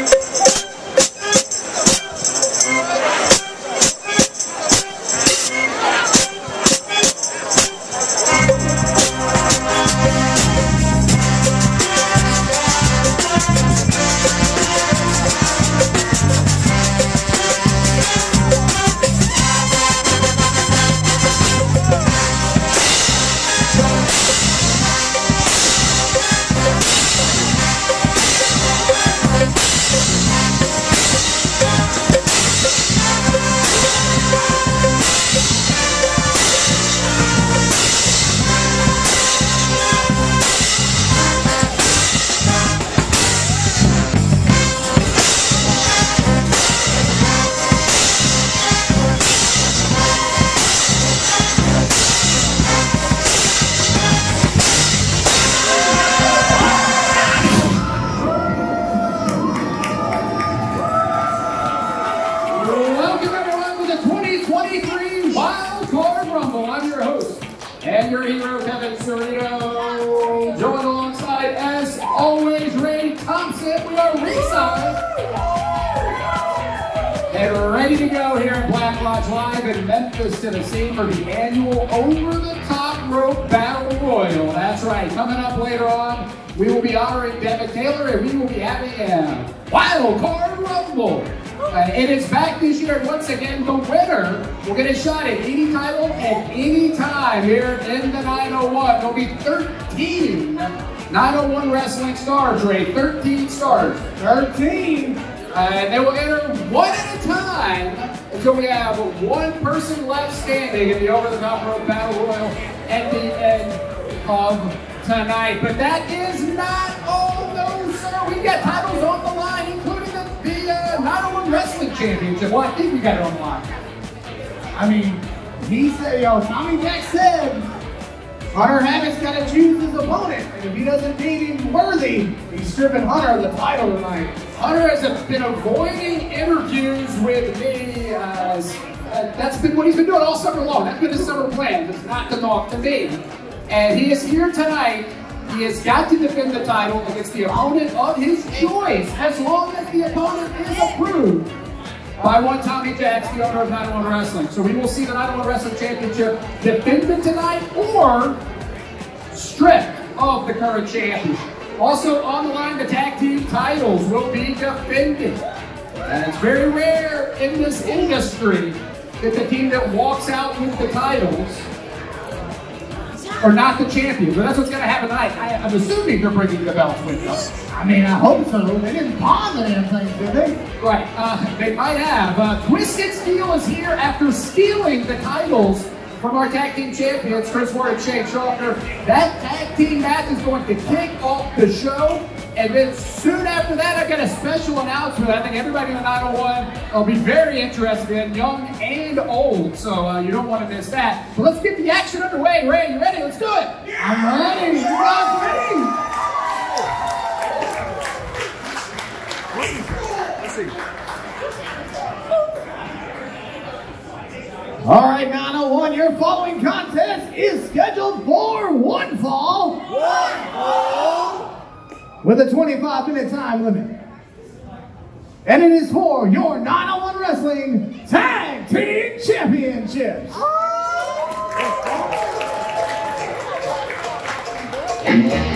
Welcome 901. 13 901 wrestling stars, Ray. 13 stars. 13. And they will enter one at a time until we have one person left standing in the over the top rope battle royal at the end of tonight. But that is not all, no, sir. We've got titles on the line, including the, the uh, 901 Wrestling Championship. Well, I think we got it on the line. I mean, he said, yo, Tommy Jack said, Hunter Havoc's got to choose his opponent. And if he doesn't deem him worthy, he's stripping Hunter of the title tonight. Hunter has been avoiding interviews with me. Uh, uh, that's been what he's been doing all summer long. That's been his summer plan, just not to talk to me. And he is here tonight. He has got to defend the title against the opponent of his choice, as long as the opponent is approved by one Tommy Jacks, the owner of 901 Wrestling. So we will see the 901 Wrestling Championship defended tonight or stripped of the current champion. Also on the line, the tag team titles will be defended. And it's very rare in this industry that the team that walks out with the titles are not the champions. But that's what's going to happen tonight. I, I'm assuming they're bringing the belts with them. I mean, I hope so. They didn't pawn the damn thing, did they? Right, uh, they might have. Uh, Twisted Steel is here after stealing the titles from our tag team champions, Chris Ward and Shane Shoffner. That tag team match is going to kick off the show. And then soon after that, I've got a special announcement. I think everybody in the 901 will be very interested in, young and old. So uh, you don't want to miss that. But let's get the action underway. Ray, you ready? Let's do it. I'm ready. You guys ready? All right, 901, your following contest is scheduled for one fall. One fall. With a 25 minute time limit. And it is for your 901 Wrestling Tag Team Championships. Introducing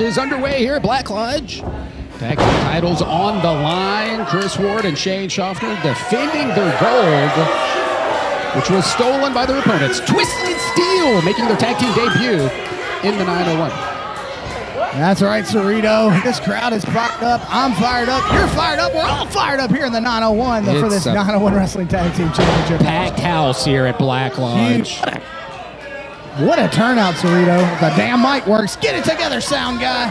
match is underway here at Black Lodge. Tag team titles on the line. Chris Ward and Shane Shoffner defending their gold, which was stolen by their opponents. Twisted Steel making their tag team debut in the 901. That's right, Cerrito. This crowd is fired up. I'm fired up. You're fired up. We're all fired up here in the 901 for this 901 Wrestling Tag Team Championship. Packed house here at Black Lodge. Huge. What a turnout, Cerrito. The damn mic works. Get it together, sound guy.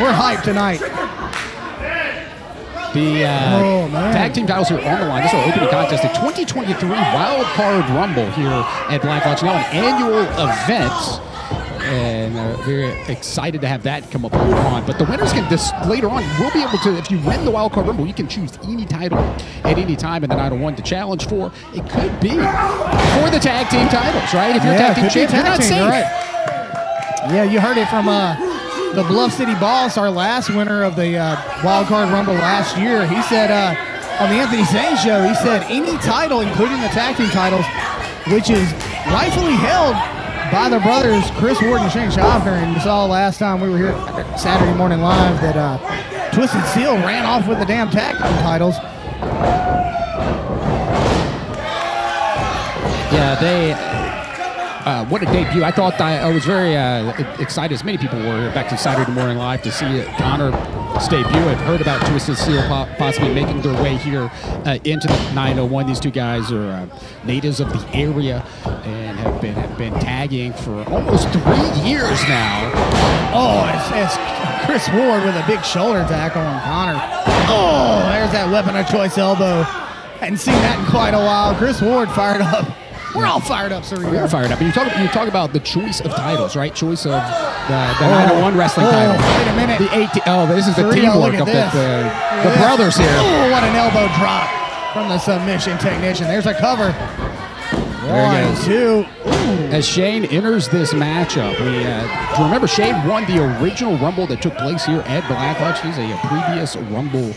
We're hyped tonight. The uh, Oh, tag team titles here on the line. This is our opening contest, the 2023 Wild Card Rumble here at Black Lodge. Now an annual event. And uh, very excited to have that come up later on. But the winners can this later on. We'll be able to, if you win the Wild Card Rumble, you can choose any title at any time in the 901 to challenge for. It could be for the tag team titles, right? If you're a tag team could be champ, you're not team, safe. right. Yeah, you heard it from uh, the Bluff City Boss, our last winner of the uh, Wild Card Rumble last year. He said uh, on the Anthony Zane show, he said any title, including the tag team titles, which is rightfully held by the brothers Chris Ward and Shane Shoffner. And you saw last time we were here Saturday Morning Live that uh, Twisted Steel ran off with the damn tag titles. Yeah, they. Uh, what a debut! I thought I, I was very uh, excited, as many people were, back to Saturday Morning Live to see Connor's debut. I've heard about Twisted Steel po- possibly making their way here uh, into the 901. These two guys are uh, natives of the area and have been have been tagging for almost three years now. Oh, it's, it's Chris Ward with a big shoulder tackle on Connor. Oh, there's that weapon of choice elbow. Hadn't seen that in quite a while. Chris Ward fired up. We're all fired up, sir. We are fired up. And you talk you talk about the choice of titles, right? Choice of the, the 901 wrestling oh, title. wait a minute. The eight. Oh, this is the Cerrito, look teamwork of the, this. the, Look the brothers here. Oh, what an elbow drop from the submission technician. There's a cover. There One, goes. two. As Shane enters this matchup, we uh, to remember Shane won the original Rumble that took place here at Black Lodge. He's a, previous Rumble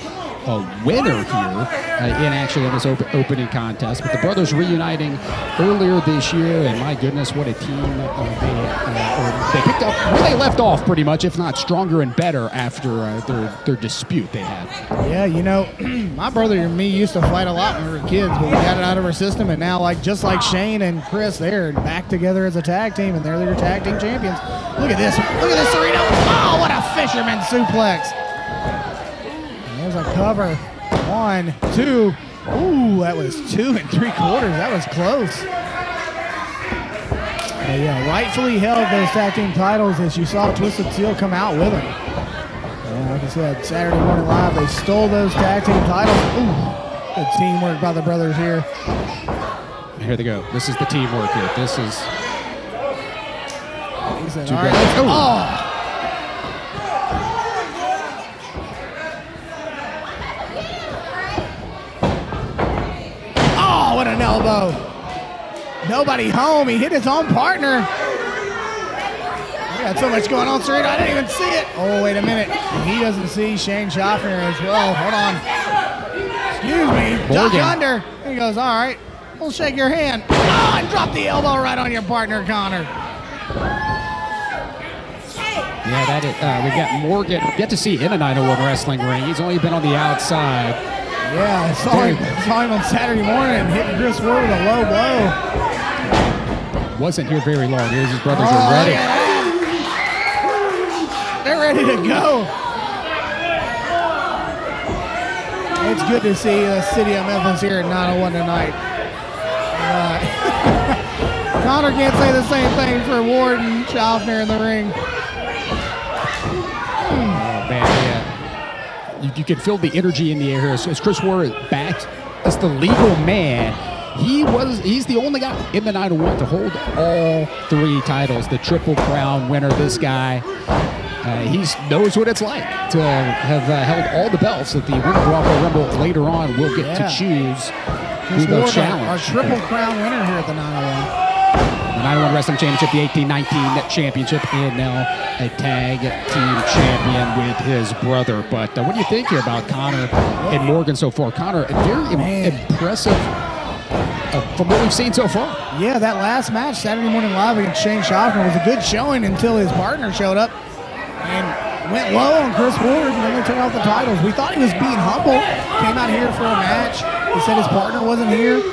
uh, winner here uh, in actually in this op- opening contest. But the brothers reuniting earlier this year, and my goodness, what a team uh, they uh, they picked up where they left off, pretty much, if not stronger and better after uh, their their dispute they had. Yeah, you know, my brother and me used to fight a lot when we were kids, but we got it out of our system, and now, like just like Shane and Chris, they're back together as a tag team, and they're their tag team champions. Look at this! Look at this, Cerrito! Oh, what a fisherman suplex! And there's a cover. One, two. Ooh, that was two and three quarters. That was close. But yeah, rightfully held those tag team titles as you saw Twisted Steel come out with them. Yeah, like I said, Saturday Morning Live, they stole those tag team titles. Ooh, good teamwork by the brothers here. Here they go. This is the teamwork here. This is said, "All right, let's go." Oh. Oh. Oh, what an elbow. Nobody home. He hit his own partner. We got so much going on, Cerrito. I didn't even see it. Oh, wait a minute. He doesn't see Shane Shoffner as well. Hold on. Excuse me. Duck under. He goes, all right. We'll shake your hand. Oh, and drop the elbow right on your partner, Connor. Yeah, that is, uh, we got Morgan. Get to see in a 901 wrestling ring. He's only been on the outside. Yeah, I saw him, saw him on Saturday morning hitting Chris Ward with a low blow. Wasn't here very long. Here's his brothers Oh, are ready. yeah. They're ready to go. It's good to see the city of Memphis here at 901 tonight. Uh, Connor can't say the same thing for Ward and Shoffner in the ring. Oh, man. You, you can feel the energy in the air here. As, as Chris Ward back as the legal man, he was he's the only guy in the 901 to hold all three titles. The Triple Crown winner, this guy. Uh, he knows what it's like to have uh, held all the belts that the winner of Rumble later on will get Yeah. to choose Chris who Ward, our, our triple crown winner here at the 901. The 901 Wrestling Championship, the 1819 Championship, and now a tag team champion with his brother. But uh, what do you think here about Connor and Morgan so far? Connor, very im- Man. impressive uh, from what we've seen so far. Yeah, that last match, Saturday Morning Live against Shane Shoffner, was a good showing until his partner showed up and went low on Chris Ward, and then they took off the titles. We thought he was being humble. Came out here for a match. He said his partner wasn't here.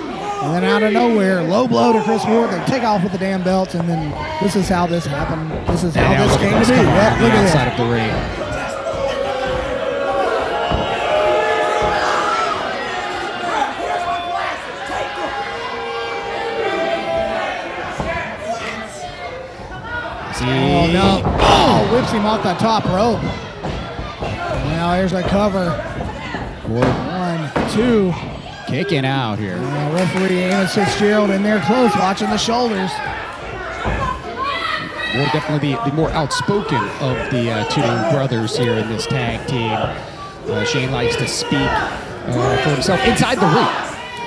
And then out of nowhere, low blow to Chris Ward. They take off with the damn belts, and then this is how this happened. This is how And this came to be. coming Yep, from look at outside of the ring. Oh, no. Oh, whips him off the top rope. Now here's a cover. One, two. Kicking out here. Uh, referee Amos Fitzgerald in there close, watching the shoulders. Ward definitely the, the more outspoken of the uh, two brothers here in this tag team. Uh, Shane likes to speak uh, for himself inside the ring.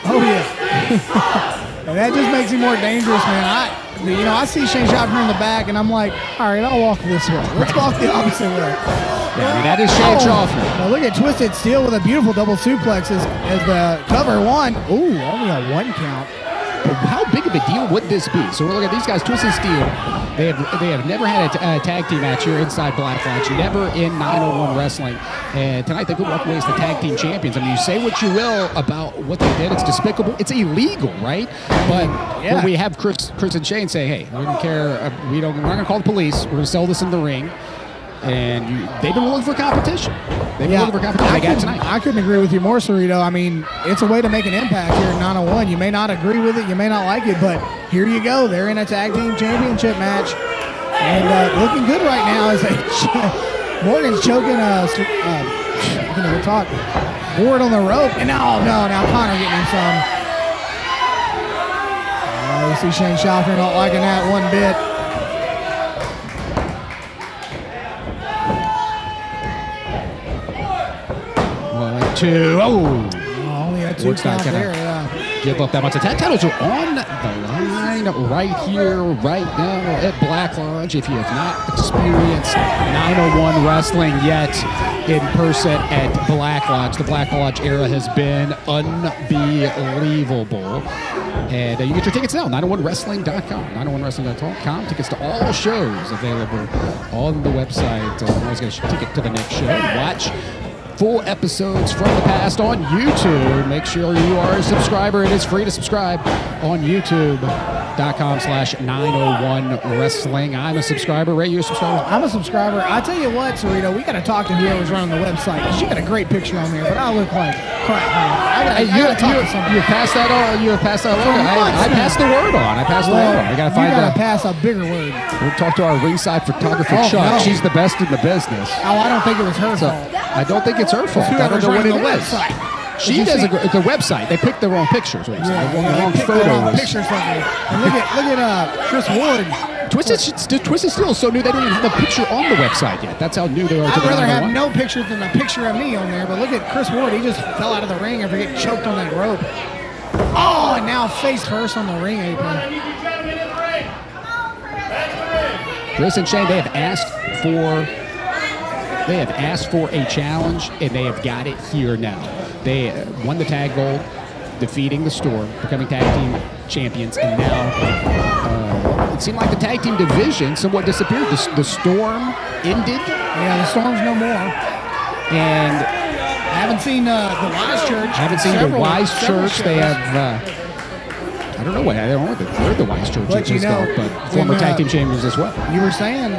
Oh yeah. and that just makes him more dangerous, man. I, you know, I see Shane Shoffner in the back, and I'm like, all right, I'll walk this way. Let's walk the opposite way. Yeah, I mean, that is Shane Oh. Shoffner. Now look at Twisted Steel with a beautiful double suplex as, as the cover one. Ooh, only a one count. How big of a deal would this be? So we're looking at these guys, Twisted Steel. They have they have never had a, tag team match here inside Black Lodge, never in 901 wrestling. And tonight they could walk away as the tag team champions. I mean, you say what you will about what they did; it's despicable, it's illegal, right? But Yeah. we have Chris, Chris and Shane say, "Hey, we don't care. uh, We don't. We're not going to call the police. We're going to sell this in the ring." And you, they've been looking for competition. They've been looking for. I got couldn't, tonight. I couldn't agree with you more, Cerrito. I mean, it's a way to make an impact here in 901. You may not agree with it, you may not like it, but here you go. They're in a tag team championship match, and uh, looking good right now. As they Morgan's choking uh, uh, you know, talk board on the rope, and now, no, now Connor getting some. Uh, you see Shane Shoffner not liking that one bit. Two, oh. Oh, only a two Ward's not gonna- there. Yeah. give up that much. The tag titles are on the line right here, right now at Black Lodge. If you have not experienced 901 wrestling yet in person at Black Lodge, the Black Lodge era has been unbelievable. And uh, you get your tickets now, 901wrestling.com. 901wrestling.com. Tickets to all shows available on the website. Uh, always going to ticket to the next show. Watch full episodes from the past on YouTube. Make sure you are a subscriber. It is free to subscribe on youtube.com slash 901 wrestling. I'm a subscriber. Ray, you a subscriber? I'm a subscriber. I tell you what, Cerrito, we got to talk to whoever's running the website. She got a great picture on there, but I look like crap. Man. I got Hey, you, to talk you, to somebody. you passed that on. You passed that on. I, I passed the word on. I passed the word on. We got to find got to out. pass a bigger word. We'll talk to our ringside photographer, Oh, Chuck. no. She's the best in the business. Oh, I don't think it was her So fault. I don't think it's her fault. I don't know what it is. website. She does see- a, gr- the website. They picked the wrong pictures. What you say? Yeah, the wrong, yeah, the wrong they picked the wrong photos. pictures of me. And look at look at uh, Chris Ward. Twisted, St- Twisted Steel is so new they don't even have a picture on the website yet. That's how new they are to I'd the rather have 901. no picture than a picture of me on there. But look at Chris Ward. He just fell out of the ring after getting choked on that rope. Oh, and now face first on the ring apron. Chris and Shane, they have asked for they have asked for a challenge and they have got it here now. They uh, won the tag gold defeating the Storm, becoming tag team champions, and now uh, it seemed like the tag team division somewhat disappeared. The, the Storm ended, Yeah, the Storm's no more. and I haven't seen uh, the Wise Church. I haven't seen the Wise several Church. They have. Uh, I don't know what I don't know where the Wise Church But you know, but former uh, tag team champions as well. You were saying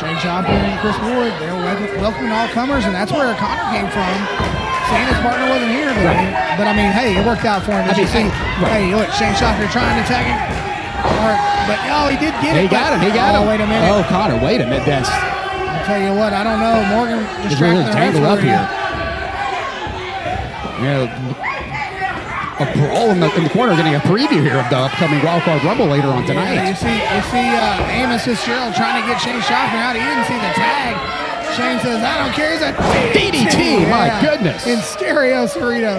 Shane Shoffner and Chris Ward, they were wel- welcoming all comers, and that's where Connor came from. Saying his partner wasn't here, but, but I mean, hey, it worked out for him. Did I you mean, see? right. Hey, look, Shane Shoffner trying to tag him. Or, but oh, he did get He it. got but- him. He got oh, him. wait a minute. Oh, Connor, wait a minute. That's I'll tell you what, I don't know. Morgan distracted really tangled up here. Yeah, brawl in the, in the corner, getting a preview here of the upcoming Wild Card Rumble later on Yeah, you tonight. see, you see uh, Amos Fitzgerald trying to get Shane Shoffner out. He didn't see the tag. Shane says, I don't care. He's a DDT, my goodness. In stereo, Cerrito.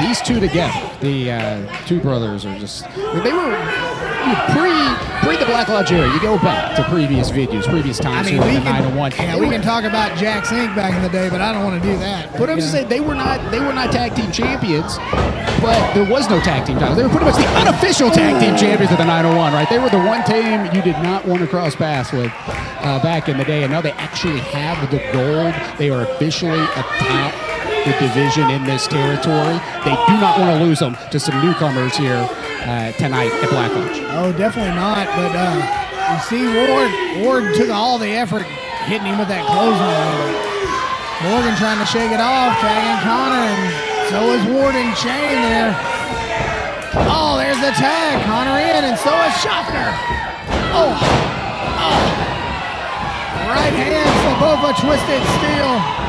These two together, the uh, two brothers are just, they were pre pre the Black Lodge era. You go back to previous videos, previous I times mean, here we in the can, 901. yeah, we were- can talk about Jack Sink back in the day, but I don't want to do that. But I'm you just saying they were not they were not tag team champions, but there was no tag team titles. They were pretty much the unofficial tag team champions of the 901, right? They were the one team you did not want to cross paths with uh, back in the day, and now they actually have the gold. They are officially atop the division in this territory. They do not want to lose them to some newcomers here uh, tonight at Black Lodge. Oh, definitely not. But uh, you see, Ward Ward took all the effort hitting him with that clothesline. Morgan trying to shake it off, tagging Connor, and so is Ward and Shane there. Oh, there's the tag. Connor in, and so is Shoffner. Oh, oh. Right hand, so both twisted steel.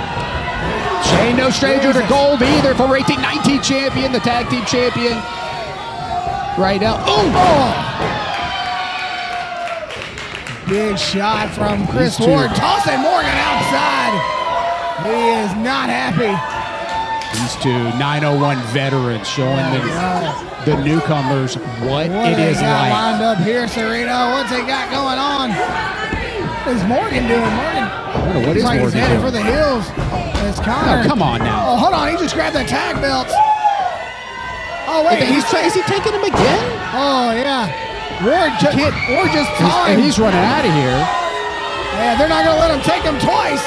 Shane, no stranger to gold either, former 1819 champion, the tag team champion. Right now. Oh! Big shot from Chris Ward, tossing Morgan outside. He is not happy. These two 901 veterans showing the, the newcomers what, What it is like. lined up here, Cerrito? What's they got going on? Is Morgan doing? Morgan. I don't know, what is like Morgan he's headed doing? for the hills. It's Connor. Oh, come on now. Oh, hold on. He just grabbed the tag belt. Oh, wait. He's, is he taking him again? Oh, yeah. Ward, ju- Ward just He's, and timed. he's running out of here. Yeah, they're not going to let him take him twice.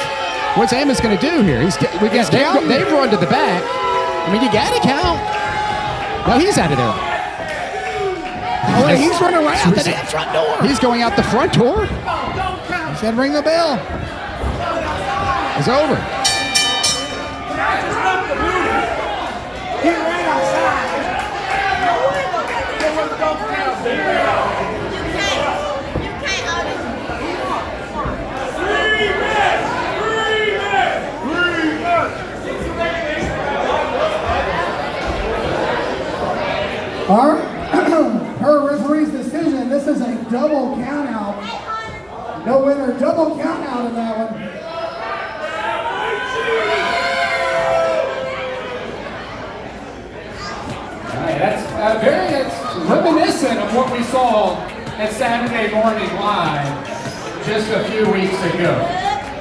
What's Amos going to do here? He's, we He's got, they've, they've run to the back. I mean, you got to count. Well, he's out of there. Oh, wait, he's running right out the damn front door. He's going out the front door. Said, ring the bell. It's over. All right. Per referee's decision, this is a double count. No winner, double count out in that one. That's uh, very reminiscent of what we saw at Saturday Morning Live just a few weeks ago.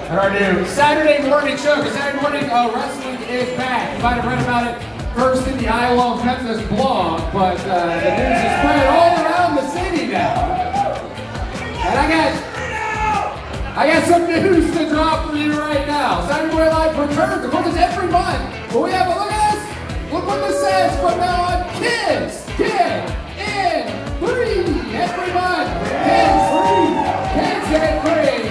At our new Saturday morning show, Saturday morning uh, wrestling is back. You might have read about it first in the I Love Memphis blog, but uh, the news is spread all around the city now. And I got I got some news to drop for you right now. Saturday Morning Live returns. Of course, it's every month. But we have a look at this. Look what this says from now on. Kids, get in free every month. Kids free. Kids get free.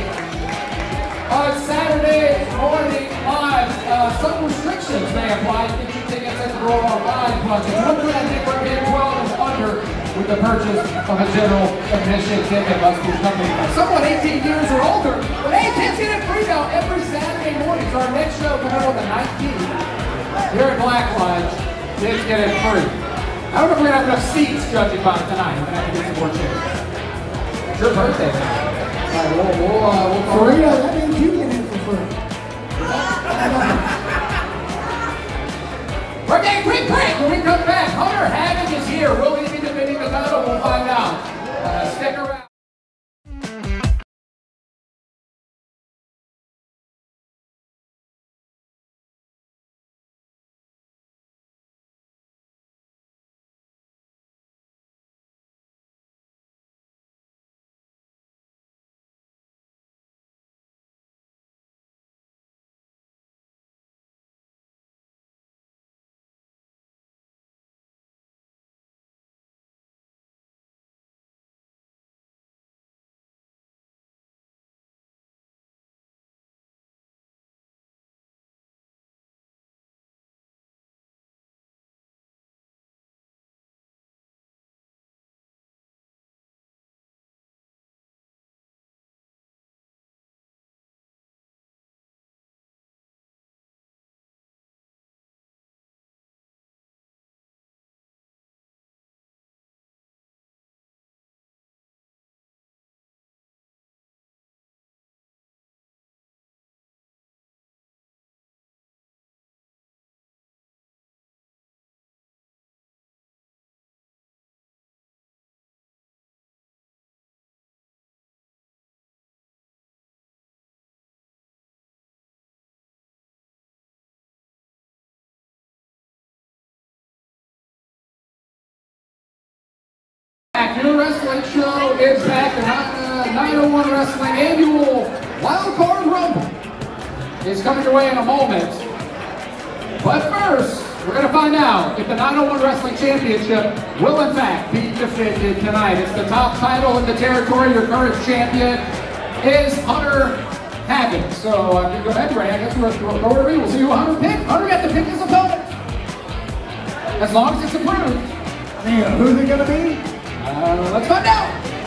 On Saturday morning live, uh, some restrictions may apply. Get your tickets at the door online. Plus, one I think getting 12 and under with the purchase of a general admission ticket. Be accompanied by someone 18 years or older. But hey, kids get it free now every Saturday morning. So our next show coming up on the 19th here at Black Lodge. Kids get it free. I don't know if we're gonna have enough seats judging by tonight. We're gonna have to get some more chairs. It's your birthday, man. All right, we'll, we'll, uh, we'll that means you get in for free. We're getting quick break. When we come back, Hunter Havoc is here. Will he find out. Uh, stick around. Back. Your wrestling show is back. The 901 Wrestling Annual Wild Card Rumble is coming your way in a moment. But first, we're going to find out if the 901 Wrestling Championship will in fact be defended tonight. It's the top title in the territory. Your current champion is Hunter Havoc. So uh, go ahead, Ray. I guess we'll go over to me. We'll see who Hunter picked. Hunter got to pick his opponent. As long as it's approved. Yeah, who's it gonna be? Uh, let's find out.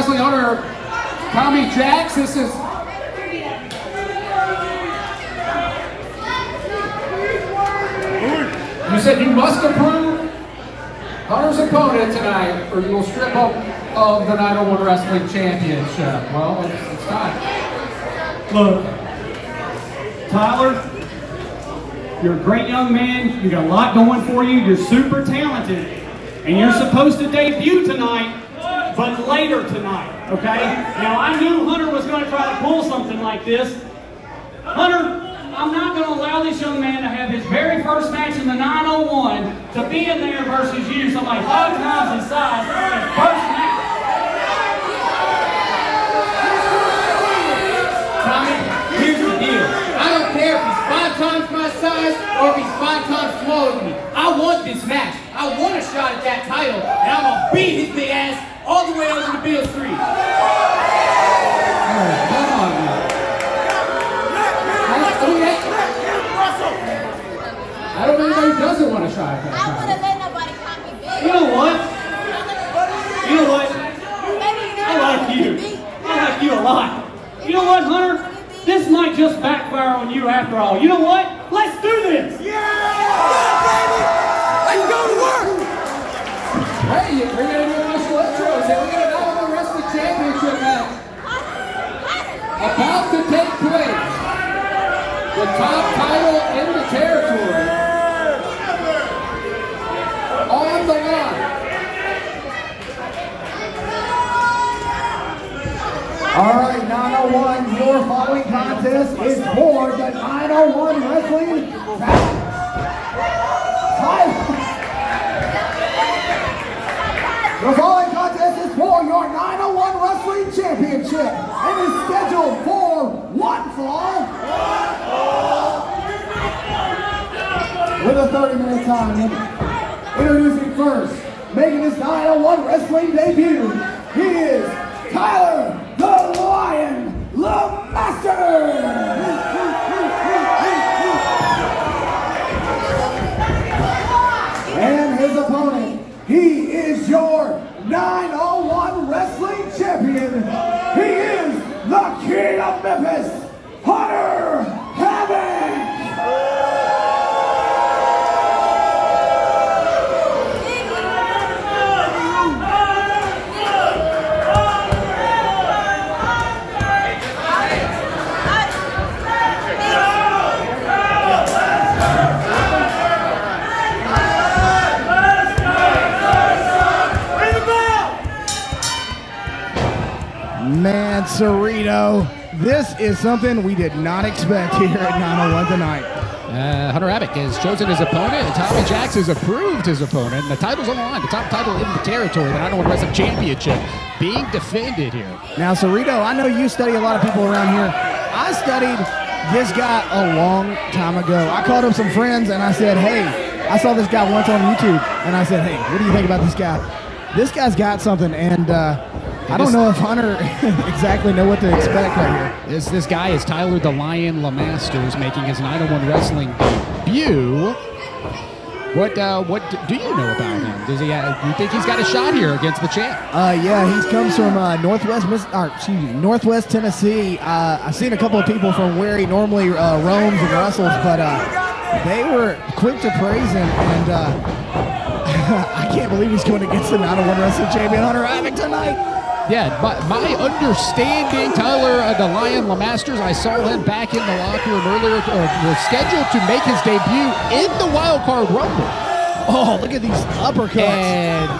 Wrestling owner Tommy Jacks. This is You said you must approve Hunter's opponent tonight, or you will strip him of the 901 Wrestling Championship. Well, it's, it's time. Look, Tyler, you're a great young man. You got a lot going for you. You're super talented. And you're supposed to debut tonight, but later tonight, okay? Now, I knew Hunter was going to try to pull something like this. Hunter, I'm not going to allow this young man to have his very first match in the 901 to be in there versus you, somebody five times his size, his first match. Tommy, here's the deal. I don't care if he's five times my size or if he's five times smaller than me. I want this match. I want a shot at that title, and I'm gonna beat his big ass all the way over to Beale Street. Oh, come on, man. I, I mean, I, I don't know anybody who doesn't want to try at that I title. wouldn't let nobody call me big. You know what? You know what? I like you. I like you a lot. You know what, Hunter? This might just backfire on you after all. You know what? Let's do this. Hey, you- we're gonna do initial intros and we're gonna now have a wrestling championship match about to take place. The top title in the territory. On the line. All right, 901, your following contest is for the 901 Wrestling. The following contest is for your 901 Wrestling Championship and is scheduled for one fall. With a 30 minute time limit. Introducing first, making his 901 wrestling debut, he is Tyler the Lion LeMaster! And his opponent, he is your 901 wrestling champion. He is the King of Memphis, Hunter Cerrito, this is something we did not expect here at 901 tonight. Uh, Hunter Havoc has chosen his opponent, and Tommy Jacks has approved his opponent. And the title's on the line. The top title in the territory, the 901 Wrestling Championship, being defended here. Now, Cerrito, I know you study a lot of people around here. I studied this guy a long time ago. I called up some friends and I said, hey, I saw this guy once on YouTube. And I said, hey, what do you think about this guy? This guy's got something, and uh, I don't know if Hunter exactly know what to expect right here. This this guy is Tyler the Lion LeMasters making his 901 wrestling debut. What uh, what do you know about him? Does he? Uh, you think he's got a shot here against the champ? Uh, yeah, he comes from uh, Northwest, or, excuse me, Northwest Tennessee. Uh, I've seen a couple of people from where he normally uh, roams and wrestles, but uh, they were quick to praise him, and uh, I can't believe he's going against the 901 wrestling champion Hunter Havoc tonight. Yeah, my, my understanding, Tyler uh, the Lion LeMasters, I saw him back in the locker room earlier, uh, was scheduled to make his debut in the Wild Card Rumble. Oh, look at these uppercuts. And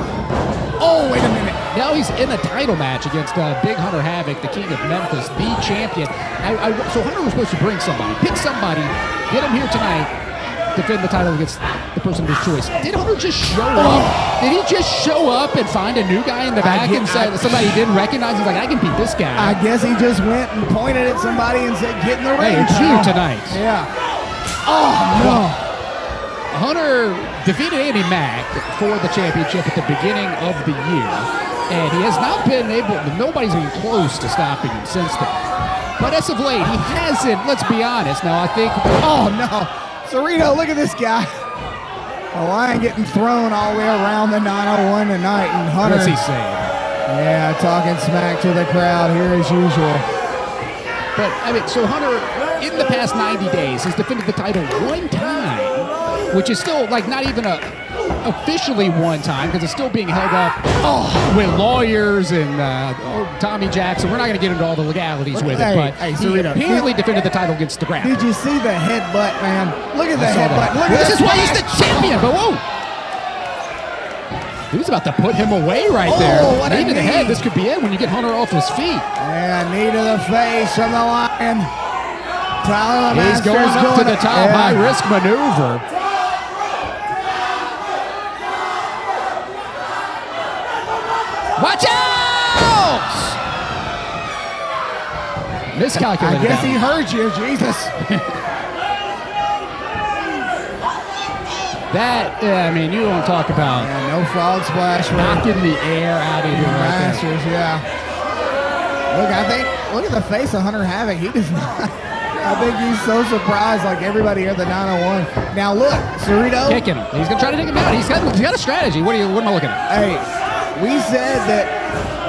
oh, wait a minute. Now he's in a title match against uh, Big Hunter Havoc, the King of Memphis, the champion. I, I, so Hunter was supposed to bring somebody, pick somebody, get him here tonight, defend the title against the person of his choice. Did Hunter just show up? Oh. Did he just show up and find a new guy in the back and say I- somebody he didn't recognize? He's like, I can beat this guy. I guess he just went and pointed at somebody and said, get in the Hey, ring. it's you tonight. Yeah. Oh, no. Hunter defeated Andy Mack for the championship at the beginning of the year, and he has not been able. Nobody's even close to stopping him since then. But as of late, he hasn't. Let's be honest. Now, I think. Oh, no. Cerrito, look at this guy. The lion getting thrown all the way around the 901 tonight, and Hunter. What's he saying? Yeah, talking smack to the crowd here as usual. But I mean, so Hunter, in the past 90 days, has defended the title one time, which is still like not even a officially one time because it's still being held up oh, with lawyers and uh, oh, Tommy Jackson. We're not going to get into all the legalities with Hey, it, but hey, he Cerrito, apparently defended the title against the ground. Did you see the headbutt, man? Look at the headbutt. Look at this is why he's the champion. But whoa. He was about to put him away right Oh, there. what knee to the head. This could be it when you get Hunter off his feet. Yeah, knee to the face from the lion. Tyler He's going up to the top, Yeah. high risk maneuver. Watch out! I guess he heard you, Jesus. That, yeah, I mean, you to talk about Yeah, no frog splash knocking the air out of right there. Masters, yeah. Look, I think, look at the face of Hunter Havoc. He does not. I think he's so surprised, like everybody here at the 901. Now, look, Cerrito. Kicking him. He's going to try to take him down. He's got, he's got a strategy. What, are you, what am I looking at? Hey, we said that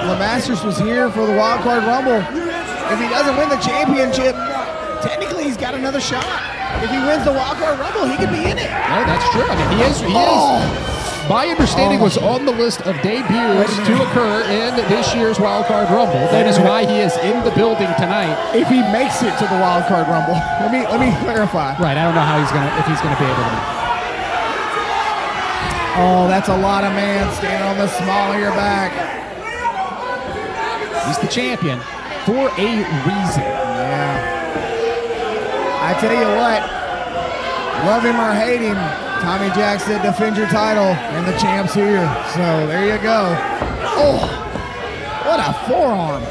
LeMasters was here for the Wild Card Rumble. If he doesn't win the championship, technically he's got another shot. If he wins the Wild Card Rumble, he could be in it. No, that's true. I mean, he is. He Oh. is. My understanding oh. was on the list of debuts to occur in this year's Wild Card Rumble. That is why he is in the building tonight. If he makes it to the Wild Card Rumble, let me let me clarify. Right. I don't know how he's gonna if he's gonna be able to. Oh, that's a lot of man standing on the small of your back. He's the champion for a reason. Yeah. I tell you what, love him or hate him, Tommy Jack said defend your title, and the champ's here. So there you go. Oh, what a forearm.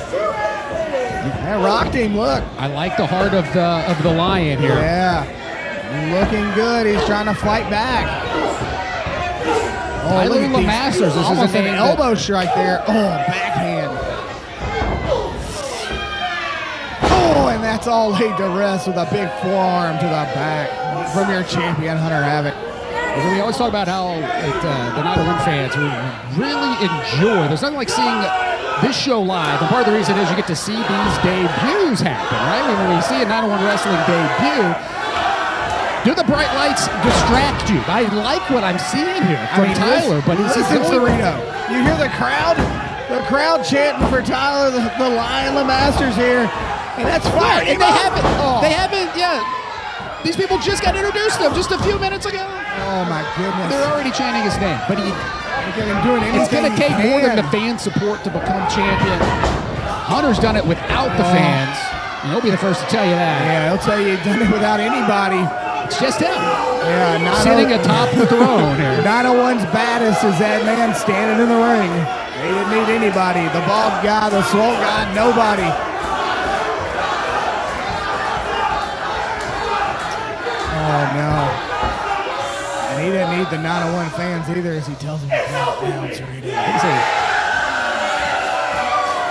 That rocked him, look. I like the heart of the of the lion here. Yeah. Looking good. He's trying to fight back. Oh, Tyler look at LeMasters. This is an elbow strike there. Oh, backhand. That's all laid to rest with a big forearm to the back from your champion, Hunter Havoc. We always talk about how it, uh, the 901 fans we really enjoy. There's nothing like seeing this show live, and part of the reason is you get to see these debuts happen, right? When we see a 901 wrestling debut, do the bright lights distract you? I like what I'm seeing here from Tyler, but is he listen, going- You hear the crowd? The crowd chanting for Tyler, the, the Lion LeMasters here, and that's fine. and they haven't, Oh. they haven't, yeah. These people just got introduced to him just a few minutes ago. Oh my goodness! They're already chanting his name, but he, Look at him doing anything it's going to take more than the fan support to become champion. Hunter's done it without the Oh. fans, and he'll be the first to tell you that. Yeah, he'll tell you he's done it without anybody. It's just him Yeah, not sitting atop the throne here. 901's baddest is that man standing in the ring. They didn't need anybody. The bald guy, the swole guy, nobody. Oh no. And he the 901 fans either as he tells them to calm down,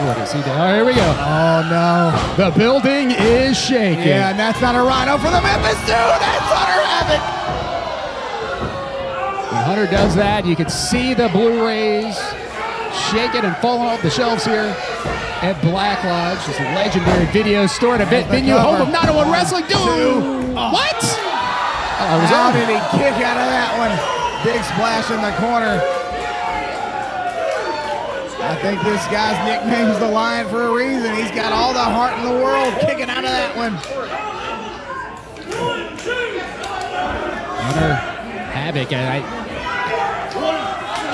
What is he doing? Oh, here we go. Oh no. The building is shaking. Yeah, and that's not a rhino for the Memphis Zoo. That's Hunter Havoc. When Hunter does that, you can see the Blu-rays shaking and falling off the shelves here at Black Lodge. This legendary video store at event the venue, home of 901 Wrestling. Dude, what? I was How did he kick out of that one? Big splash in the corner. I think this guy's nickname's the Lion for a reason. He's got all the heart in the world kicking out of that one. Hunter Havoc, and I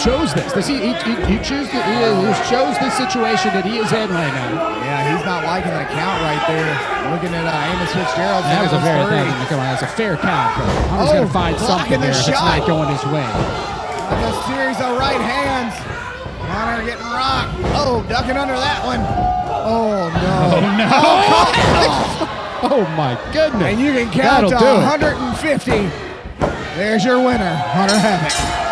chose this. This he, he, he, he chose the, he, he chose this situation that he is in right now. Yeah, he's not liking the count right there. Looking at uh, Amos Fitzgerald. That was a very that, come on, that's a fair count. But Hunter's Oh, gonna find something there if it's not going his way. With a series of right hands. Hunter getting rocked. Oh, ducking under that one. Oh, no. no! Oh, my goodness! And you can count That'll to do it. 150. There's your winner, Hunter Havoc.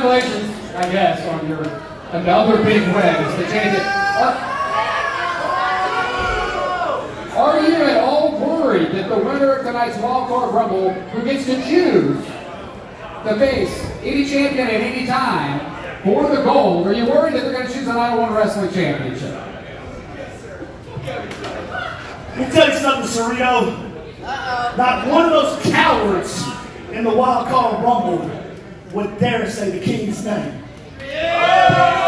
Congratulations, I guess, on your another big win. It's the champion. Are, are you at all worried that the winner of tonight's wild card rumble, who gets to choose the face any champion at any time for the gold, are you worried that they're going to choose an I-1 Wrestling Championship? Let me tell you something, Cerrito. Not one of those cowards in the wild card rumble would dare say the king's name. There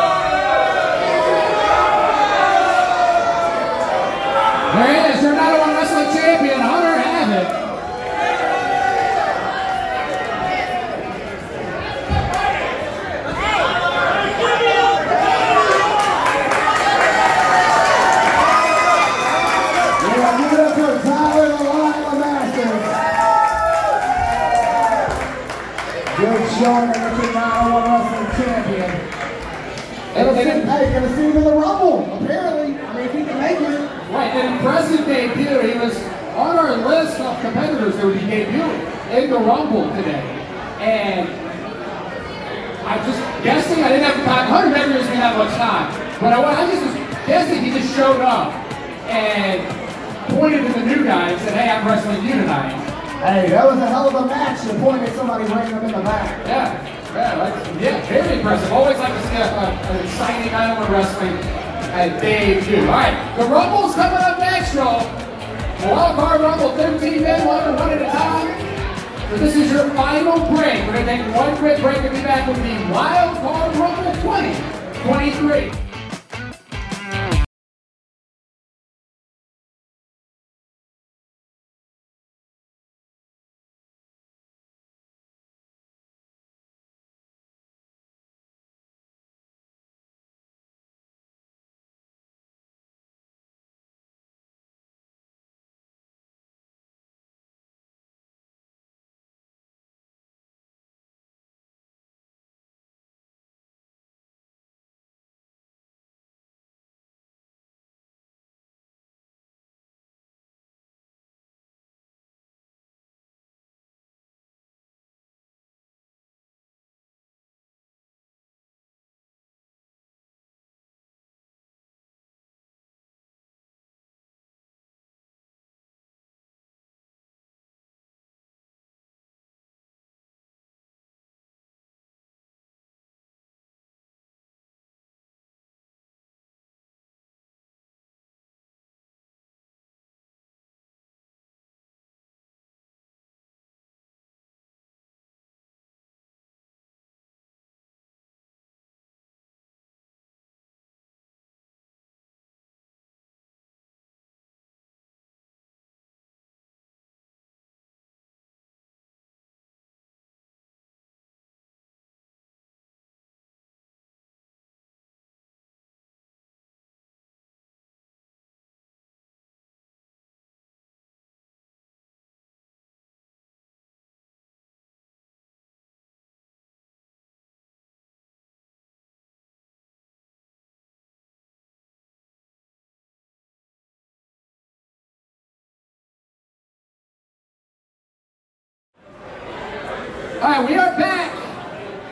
All right, we are back.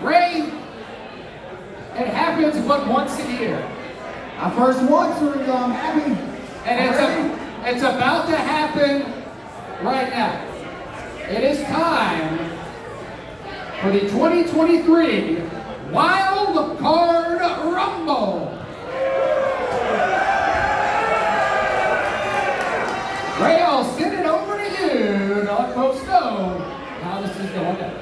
Ray, it happens but once a year. Our first one, Cerrito. I'm happy. And it's, a, it's about to happen right now. It is time for the 2023 Wild Card Rumble. Ray, I'll send it over to you to let folks know how this is going down.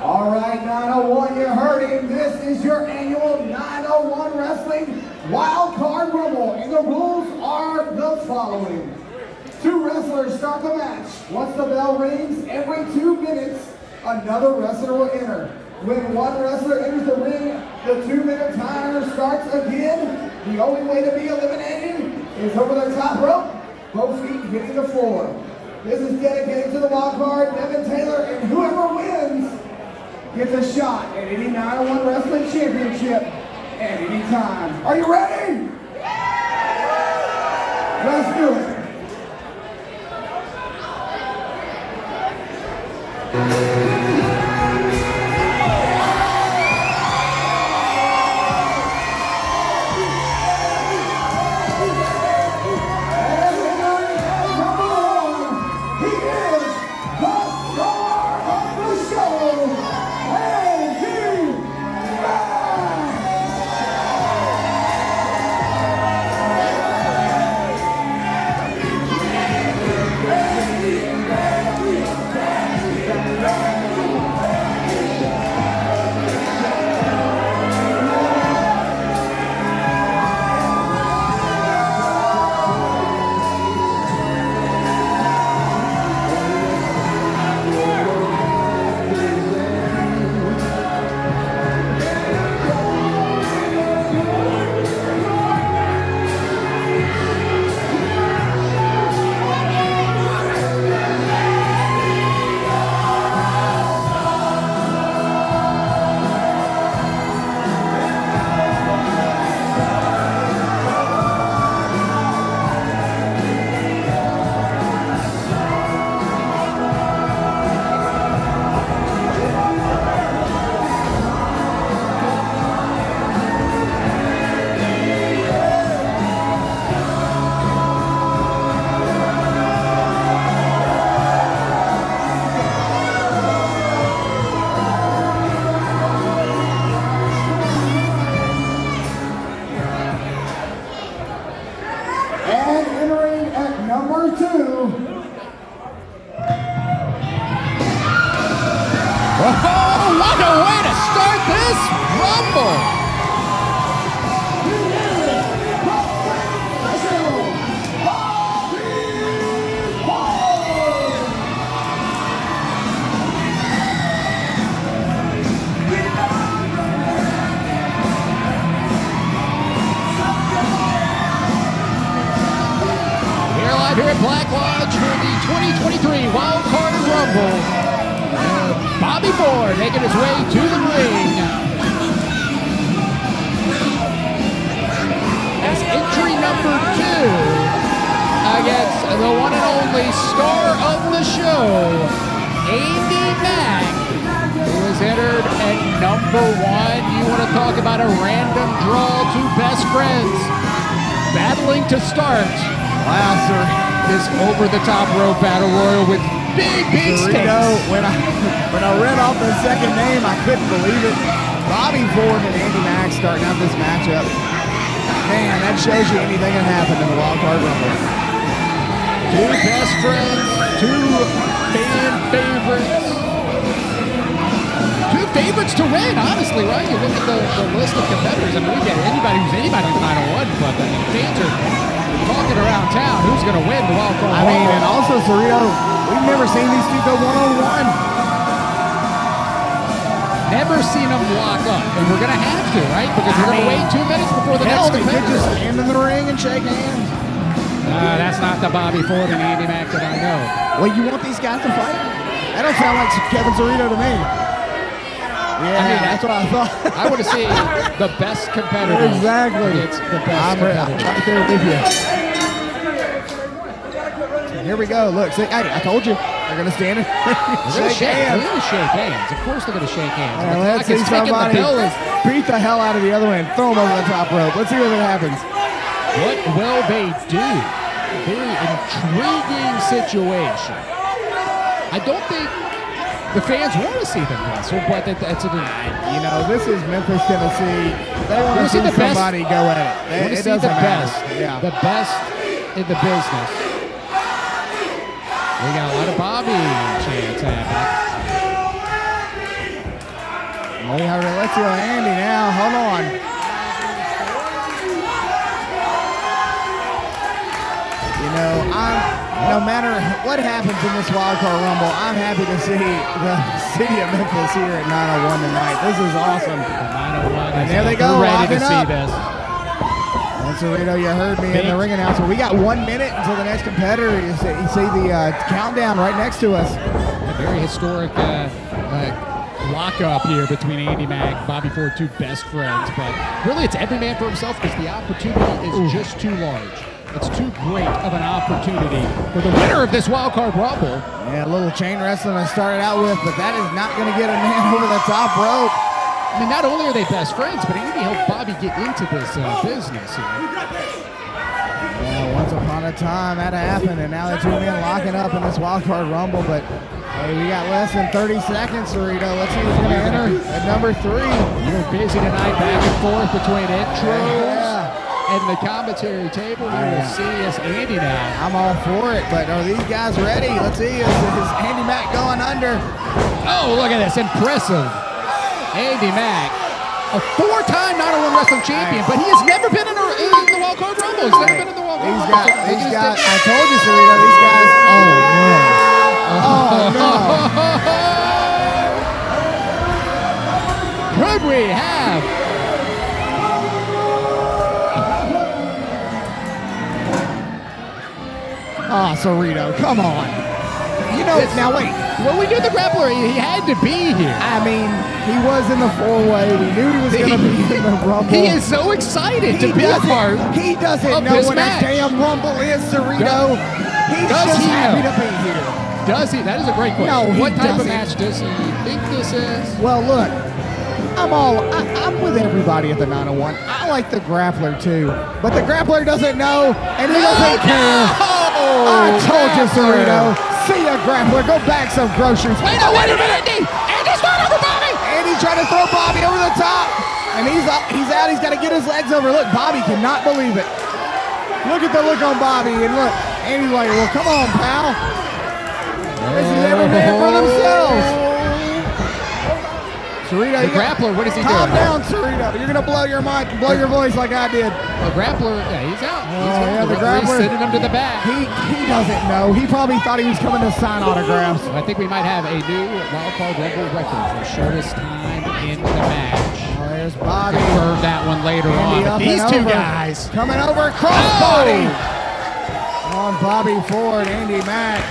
All right, 901, you heard him. This is your annual 901 Wrestling Wild Card Rumble, and the rules are the following. Two wrestlers start the match. Once the bell rings, every two minutes, another wrestler will enter. When one wrestler enters the ring, the two-minute timer starts again. The only way to be eliminated is over the top rope, both feet hitting the floor. This is dedicated to the wild card, Devin Taylor, and whoever wins gets a shot at any 901 Wrestling Championship at any time. Are you ready? Let's do it. Well, you want these guys to fight? That don't sound like Kevin Cerrito to me. Yeah, I mean, that's what I thought. I want to see the best competitors Exactly. against the best I'm competitors. right there with you. Here we go. Look, see, hey, I told you they're gonna stand and They're gonna shake shake, they're hands. gonna shake hands. Of course they're gonna shake hands. All right, let's see somebody The beat the hell out of the other one and throw him over the top rope. Let's see what happens. What will they do? Very intriguing situation. I don't think the fans want to see them wrestle, but that's a, You know, this is Memphis, Tennessee. They want Wanna see the best- somebody go at it. They, want to see the matter. best, Yeah. the best in the business. We got a lot of Bobby chants happening. We have Alessio Andy now. Hold on. You know, I'm no matter what happens in this wild card rumble, I'm happy to see the city of Memphis here at 901 tonight. This is awesome. And there they go, ready to see up. this. And Cerrito, you heard me in the ring announcement. We got one minute until the next competitor. You see, you see the uh, countdown right next to us. A very historic uh, uh, lockup here between Andy Mack, Bobby Ford, two best friends. But really, it's every man for himself because the opportunity is just too large. It's too great of an opportunity for the winner of this wild card rumble. Yeah, a little chain wrestling I started out with, but that is not going to get a man over the top rope. I mean, not only are they best friends, but Andy helped Bobby get into this uh, business here. Yeah, once upon a time that happened, and now the two men locking up in this wild card rumble. But hey, we got less than 30 seconds, Cerrito. Let's see who's going to enter at number three. You're busy tonight, back and forth between intros. And the commentary table. We will see us Andy now. I'm all for it, but are these guys ready? Let's see. Is, is Andy Mack going under? Oh, look at this. Impressive. Andy Mack, a four-time 901 wrestling champion, but he has never been in, a, in the Wild Card Rumble. He's never been in the Wild Card Rumble. guys, So making these guys, I told you, Cerrito, these guys, oh no. Oh no. Could we have Oh, Cerrito, come on. You know, now wait. When we knew the grappler, he, he had to be here. I mean, he was in the four-way. We knew he was going to be in the rumble. He is so excited to be a part. He doesn't of know what match. a damn rumble is, Cerrito. He's does just he happy know? to be here. Does he? That is a great question. No, he what type of doesn't. match does he think this is? Well, look, I'm all I, I'm with everybody at the 901. I like the grappler too, but the grappler doesn't know and he doesn't care. I oh, told you, Cerrito. See ya, grappler. Go back some groceries. Wait, no, wait a minute, Andy! Andy's throwing over Bobby! Andy's trying to throw Bobby over the top, and he's up, he's out. He's got to get his legs over. Look, Bobby cannot believe it. Look at the look on Bobby, and look, Andy's like, well, come on, pal. This is every man for oh. themselves. Cerrito, The grappler, what is he calm doing? down, Cerrito. You're gonna blow your mic, blow your voice like I did. The grappler, yeah, he's out. He's Oh, yeah, the referee's grappler- sending him to the back. He he doesn't know. He probably thought he was coming to sign autographs. I think we might have a new wild card rumble record for shortest time in the match. Oh, there's Bobby. Confirm that one later Andy on. these two over. guys. coming over crossbody oh! on Bobby Ford, Andy Mack.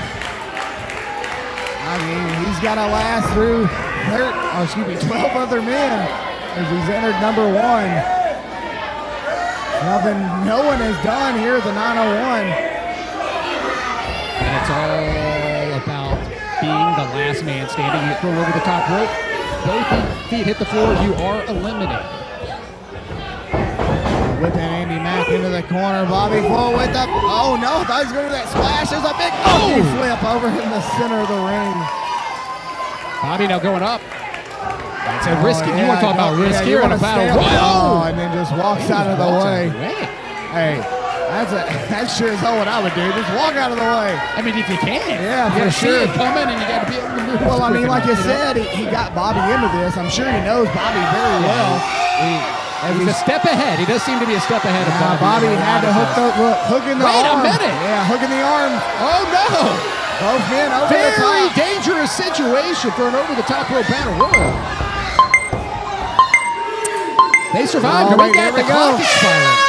I mean, he's got to last through, thir- or excuse me, 12 other men as he's entered number one. Nothing no one has done here at the 901. And it's all about being the last man standing. You throw over the top rope. Both feet hit the floor. You are eliminated. With that Andy Mack into the corner. Bobby Ford with the, oh no, thought he was going to do that splash. There's a big oh, oh! flip over in the center of the ring. Bobby now going up. That's a risky. Oh, you want to talk about risk yeah, here in a battle royal? Oh, and then just walks out of the way. out of the way. Hey, that's a that's sure as hell what I would do. Just walk out of the way. I mean, if you can. Yeah, you for sure. it coming, and you got to be able to move. Well, I mean, like you said, he, he got Bobby into this. I'm sure he knows Bobby very well. As He's a step ahead. He does seem to be a step ahead of Bobby. Bobby had to hook the look, hooking the Wait a minute. Yeah, hooking the arm. Oh no! Both men over the Very top. dangerous situation for an over-the-top rope battle royal. They survived. Oh, Can we wait, we go.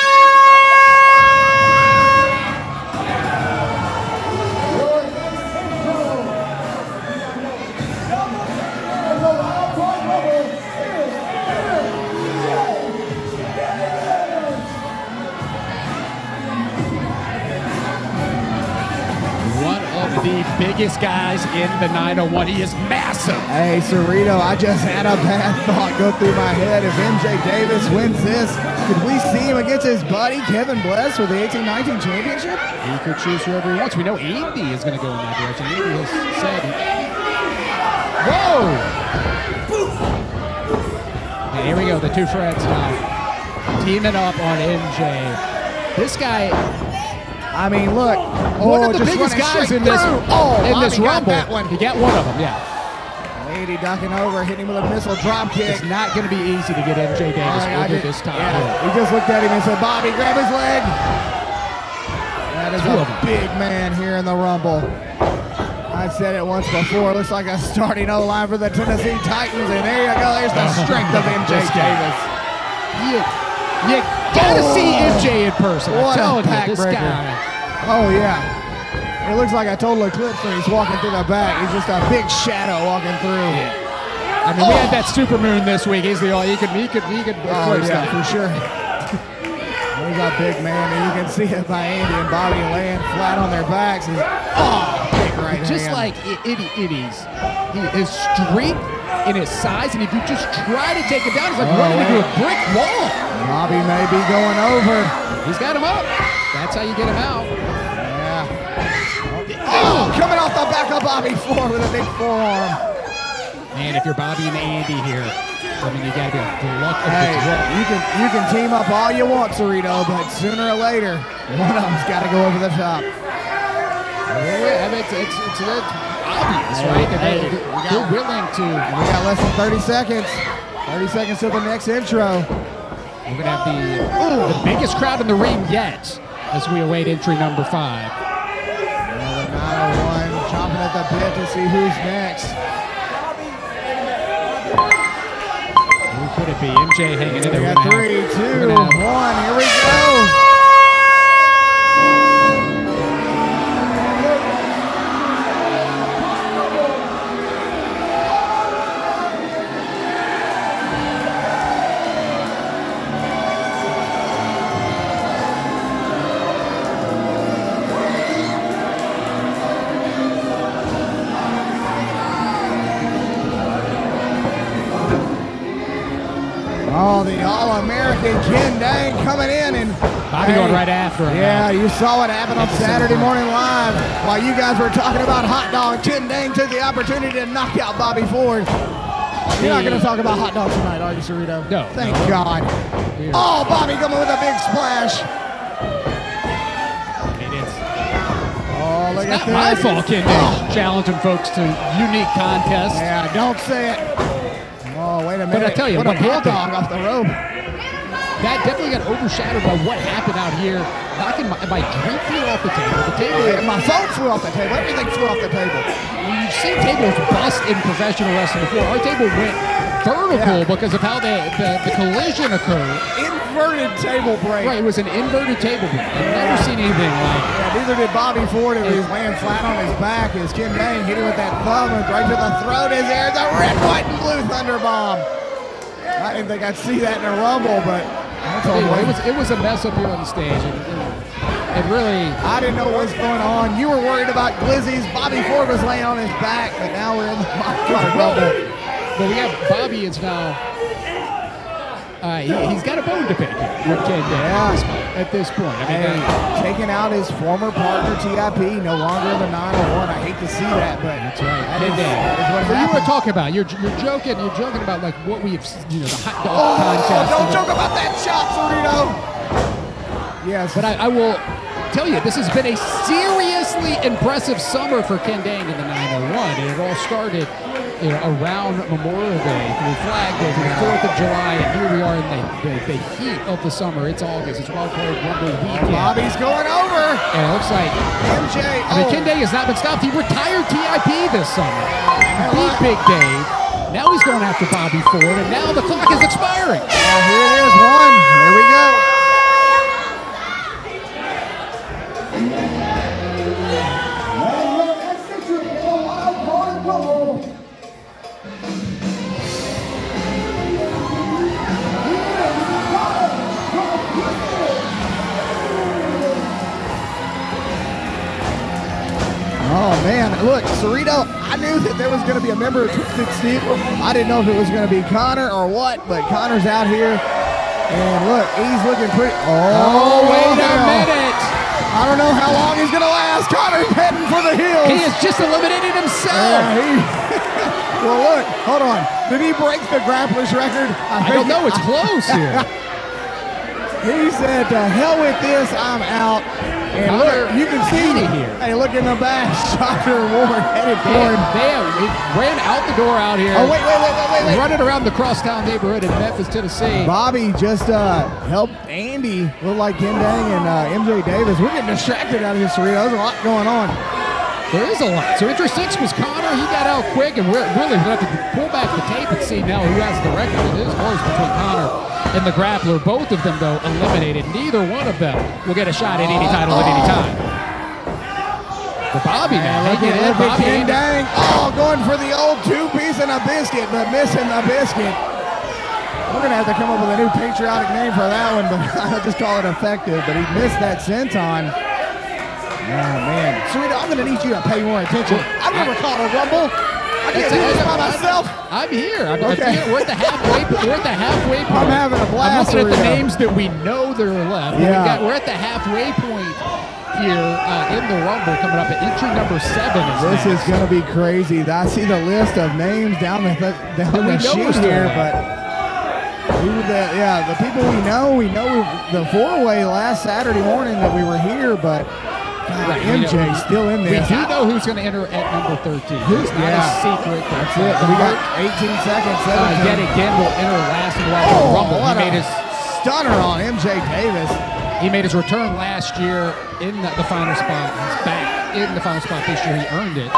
Biggest guys in the 901. He is massive. Hey, Cerrito, I just had a bad thought go through my head. If MJ Davis wins this, could we see him against his buddy Kevin Bless for the 1819 championship? He could choose whoever he wants. We know Andy is going to go in that direction. Andy has said. Whoa! And here we go. The two friends now teaming up on MJ. This guy, I mean, look. one oh, of the just biggest guys in this. Oh, in this rumble. one. You get one of them, yeah. Lady ducking over, hitting him with a missile drop kick. It's not going to be easy to get MJ Davis I over this top yeah. He just looked at him and said, Bobby, grab his leg. That is a big man here in the Rumble. I said it once before. Looks like a starting O line for the Tennessee Titans. And there you go. There's the strength of MJ Davis. You, you gotta Oh. see MJ in person. I'm What a telling you, pack this breaker. guy. Oh, yeah. It looks like a total eclipse when he's walking through the back. He's just a big shadow walking through. I mean, we had that super moon this week. He's the he could he could he could Oh, yeah, that. for sure. He's a big man, and you can see it by Andy and Bobby laying flat on their backs. He's, oh, big right Just hand. like Itty Itty's, he, his strength in his size, and if you just try to take him down, it's like Oh, running into a brick wall. Bobby may be going over. He's got him up. That's how you get him out. Yeah. Oh, coming off the back of Bobby Ford with a big forearm. Man, if you're Bobby and Andy here, I mean, you got to be like the luck of Hey, the draw. you can you can team up all you want, Cerrito, but sooner or later, one of them's got to go over the top. Yeah, I mean, it's, it's, it's, it's obvious, right? Hey, they, we got- they're willing to. We got less than 30 seconds. 30 seconds to the next intro. We're gonna have the the biggest crowd in the ring yet as we await entry number five. 901 chomping at the bit to see who's next. Who could it be? MJ hanging in there. We got three, two, we're gonna have- one. Here we go. Oh, the All-American Ken Dang coming in and Bobby going right after him. Yeah, you saw what happened on At the same Saturday. Morning Live. While you guys were talking about hot dog, Ken Dang took the opportunity to knock out Bobby Ford. You're not going to talk about hot dogs tonight, are you, Cerrito? No, Thank no. God. Oh, Bobby coming with a big splash. Mean, oh, look It's at not my fault, Ken Nash, oh. challenging folks to unique contests. Yeah, don't say it. Wait a minute. But I tell you, what, what a bulldog happened- off the rope. That definitely got overshadowed by what happened out here, knocking my, my drink flew off the table. The table, Yeah, my phone flew off the table. Everything flew off the table. you've seen tables bust in professional wrestling before. Our table went vertical Yeah. because of how the, the, the collision occurred. Inverted table break. Right, it was an inverted table break. I've never seen anything like Yeah, neither did Bobby Ford. He was laying flat on his back as Ken Dang hit him with that thumb and right to the throat. Is there the red, white, and blue thunder bomb? I didn't think I'd see that in a rumble, but Anyway, it was it was a mess up here on the stage. It, it, it really I didn't know what was going on. You were worried about Glizzy's. Bobby Ford was laying on his back, but now we're in the Card Rumble. But we have Bobby is now. Uh, he, he's got a bone to pick with Ken Dang at, this, point. I mean, Hey, taking out his former partner TIP, no longer in the 901. I hate to see that, but that's right. That Ken is, that is what you were talking about. You're, you're joking. You're joking about like what we've you know the hot dog Oh, contest. don't joke about that shot, Cerrito. Yes, But I, I will tell you, this has been a seriously impressive summer for Ken Dang in the 901. And it all started you know, around Memorial Day through Flag Day, through the 4th of July, and here we are in the, the, the heat of the summer. It's August. It's Wild Card Rumble weekend. Bobby's going over. And it looks like MJ. I mean. Ken Dang has not been stopped. He retired TIP this summer. Beat Big Dave. Now he's going after Bobby Ford, and now the clock is expiring. Oh, here it is, one. Here we go. Oh man, look, Cerrito, I knew that there was going to be a member of Twisted Steel. I didn't know if it was going to be Connor or what, but Connor's out here. And look, he's looking pretty. Oh, Oh, wait a hell. minute. I don't know how long he's going to last. Connor's heading for the hills. He has just eliminated himself. Yeah, he- well, look, hold on. Did he break the grappler's record? I don't know. It's close here. He said, "To hell with this, I'm out." And Connor look, you can see outta here. Hey, look in the back. Shocker Ward headed for him. they it ran out the door out here. Oh wait, wait, wait, wait, wait, wait. Running around the crosstown neighborhood in Memphis, Tennessee. Bobby just uh, helped Andy look like Ken Dang and uh, MJ Davis. We're getting distracted out of here, Cerrito. There's a lot going on. There is a lot. So entry six was Connor. He got out quick, and we're really going to have to pull back the tape and see now who has the record. It is close between Connor and the grappler. Both of them, though, eliminated. Neither one of them will get a shot at any title at any time. For Bobby now, Look at, it. Bobby Dang. Oh, going for the old two piece and a biscuit, but missing the biscuit. We're going to have to come up with a new patriotic name for that one, but I'll just call it effective. But he missed that senton. Oh, man. Cerrito, I'm going to need you to pay more attention. I've never caught a rumble. I can't do this by myself. I'm here. I'm, I'm here. We're at the halfway. We're at the halfway point. I'm having a blast I'm looking at the names that we know that are left. Yeah. Got, we're at the halfway point here uh, in the Rumble, coming up at entry number seven. Is This next. is going to be crazy. I see the list of names down the down we the sheet here, but who the, yeah, the people we know, we know the four-way last Saturday morning that we were here, but Right, MJ know- still in there. We do know who's going to enter at number 13. Who's not Yeah. a secret. That's it. We got 18 seconds. uh, 17. yet again will enter last in the Oh, Rumble. He made his stunner on MJ Davis. he made his return last year in the, the final spot. He's back in the final spot this year. He earned it.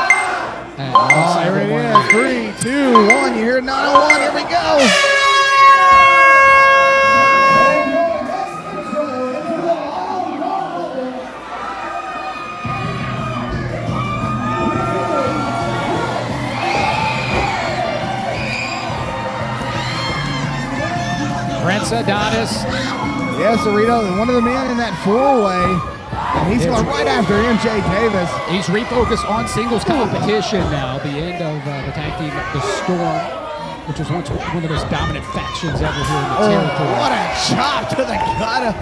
Oh, there it is. Three, two, one. You hear 901. Here we go. Prince Adonis. Yes, Cerrito, one of the men in that four-way. And he's going right after MJ Davis. He's refocused on singles competition now. The end of uh, the tag team, the Storm, which was once one of the most dominant factions ever here in the Oh, territory. what a chop to the gut of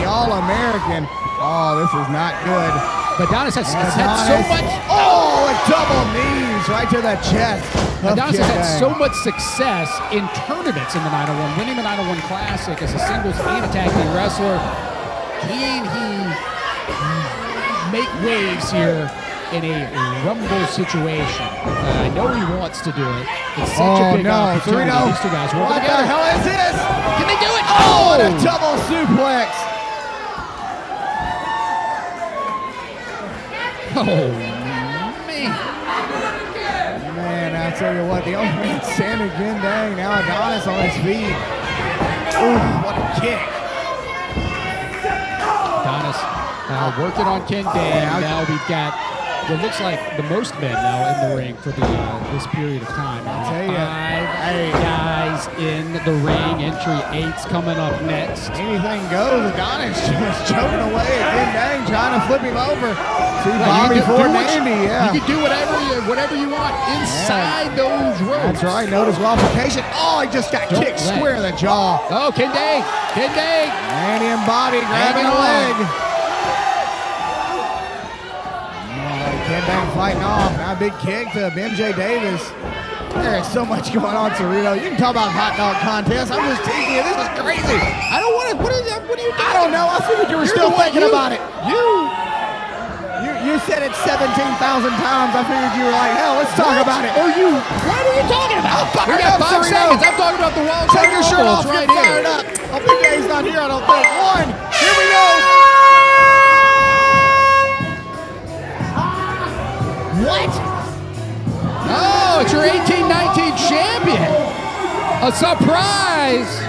the All-American. Oh, this is not good. But Adonis has, has had so much. Oh, a double knees right to the chest. Adonis has had so much success in tournaments in the 901, winning the 901 Classic as a singles and a tag team wrestler. Can he make waves here in a rumble situation. Uh, I know he wants to do it. It's such Oh, a big no. opportunity. Cerrito. These two guys working What the hell is this? Can they do it? Oh, what a double suplex. Oh, man. Man, I tell you what, the old man Sandra Ken Dang, now Adonis on his feet. Ooh, what a kick. Adonis now working on Ken Dang. Oh, now we've got what looks like the most men now in the ring for the uh, this period of time. tell ya, Five guys in the ring. Entry eight's coming up next. Anything goes. Adonis just choking away at Ken Dang, trying to flip him over. See Yeah, Bobby you Ford do what and you- Andy, yeah. You can do whatever you whatever you want inside those ropes. That's right, no disqualification. Oh, he just got Don't kicked let- square in the jaw. Oh, Ken Dang, Ken Dang. Andy and Bobby grabbing a leg. Bang fighting off. Now big kick to MJ Davis. There is so much going on, Cerrito. You can talk about hot dog contest. I'm just teasing you. This is crazy. I don't want to. What is that? What are you doing? I don't know. I figured you were You're still thinking you- about it. You. You, you said it 17,000 times. I figured you were like, hell, let's talk about it. Are you? What are you talking about? I'm fired we got five Cerrito. seconds. I'm talking about the wild Take your shirt off. Right Get here. fired up. Oh, Big A's not here, I don't think. One. Here we go. What? Oh, it's your 1819 champion. A surprise.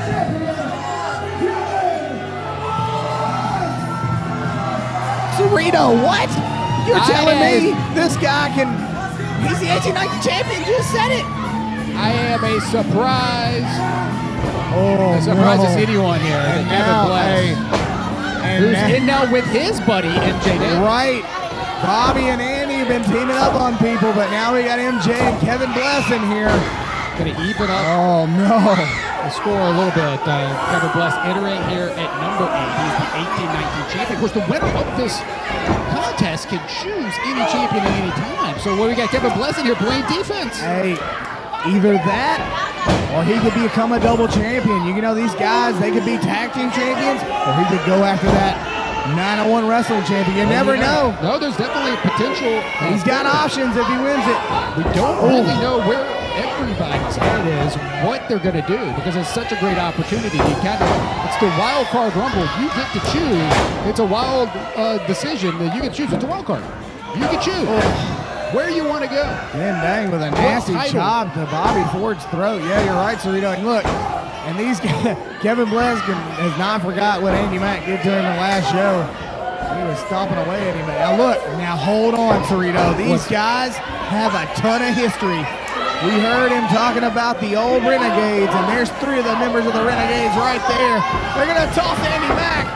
Cerrito, what? You're I telling me this guy can. He's the 1819 champion. You just said it. I am a surprise. Oh, A surprise is anyone here. And Kevin now, Bless. hey, and Who's now- in now with his buddy MJ Davis. Right. Bobby and Andy have been teaming up on people, but now we got MJ and Kevin Bless in here. Gonna even up Oh no. the score a little bit. Uh, Kevin Bless entering here at number eight. He's the 1819 champion. Of course, the winner of this contest can choose any champion at any time. So what we got Kevin Bless in here playing defense. Hey, either that or he could become a double champion. You know, these guys, they could be tag team champions, or he could go after that 901 wrestling champion. You never know. No, there's definitely a potential. uh, He's got options if he wins it. We don't really know where everybody's head is, what they're going to do, because it's such a great opportunity. You kind of, it's the wild card rumble. You get to choose. It's a wild uh, decision that you can choose. It's a wild card. You can choose where you want to go. Ken Dang with a nasty chop to Bobby Ford's throat. Yeah, you're right, Cerrito. And look, and these guys, Kevin Bleskin has not forgot what Andy Mack did to him the last show. He was stomping away at him. Now look, now hold on, Cerrito. These guys have a ton of history. We heard him talking about the old Renegades, and there's three of the members of the Renegades right there. They're gonna toss Andy Mack.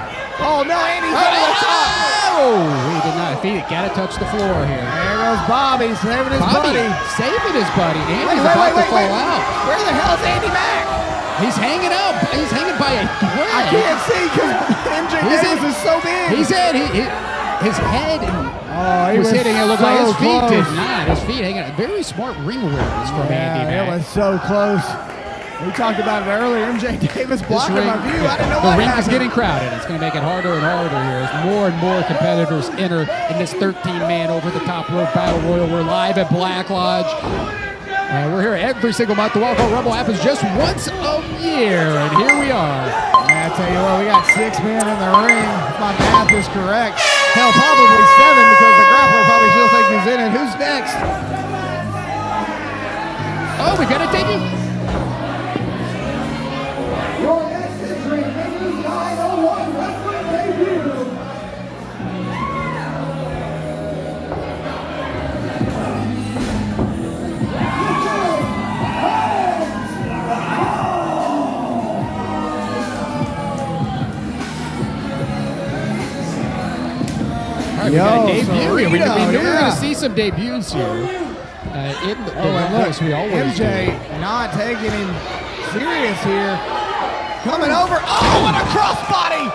Oh no, Andy's over the top. Oh, he did not defeat it. Got to touch the floor here. There goes Bobby saving his Bobby buddy. saving his buddy. Andy's wait, about wait, wait, to fall wait. out. Where the hell is Andy Mack? He's hanging out. He's hanging by a thread. I can't see because MJ He's Davis in. is so big. He's in. He, he, his head and oh, he was, hitting. It looked like his so feet did not. His feet hanging. Very smart ring awareness from Andy Yeah, it Mack. was so close. We talked about it earlier. MJ Davis blocking ring, my view. I didn't know the what ring is getting crowded. It's going to make it harder and harder here as more and more competitors enter in this 13-man over-the-top rope battle royal. We're live at Black Lodge. Uh, we're here every single month. The Wild Rumble happens just once a year, and here we are. I tell you what, we got six men in the ring. My math is correct. Hell, probably seven because the grappler probably still thinks he's in it. Who's next? Oh, we got a debut. Your next entry is 901 right, we got a debut here. We, we knew Cerrito, we were going to see some debuts here. Uh, in the, Oh, and look, we always MJ not taking him serious here. Coming over. Oh, what a crossbody!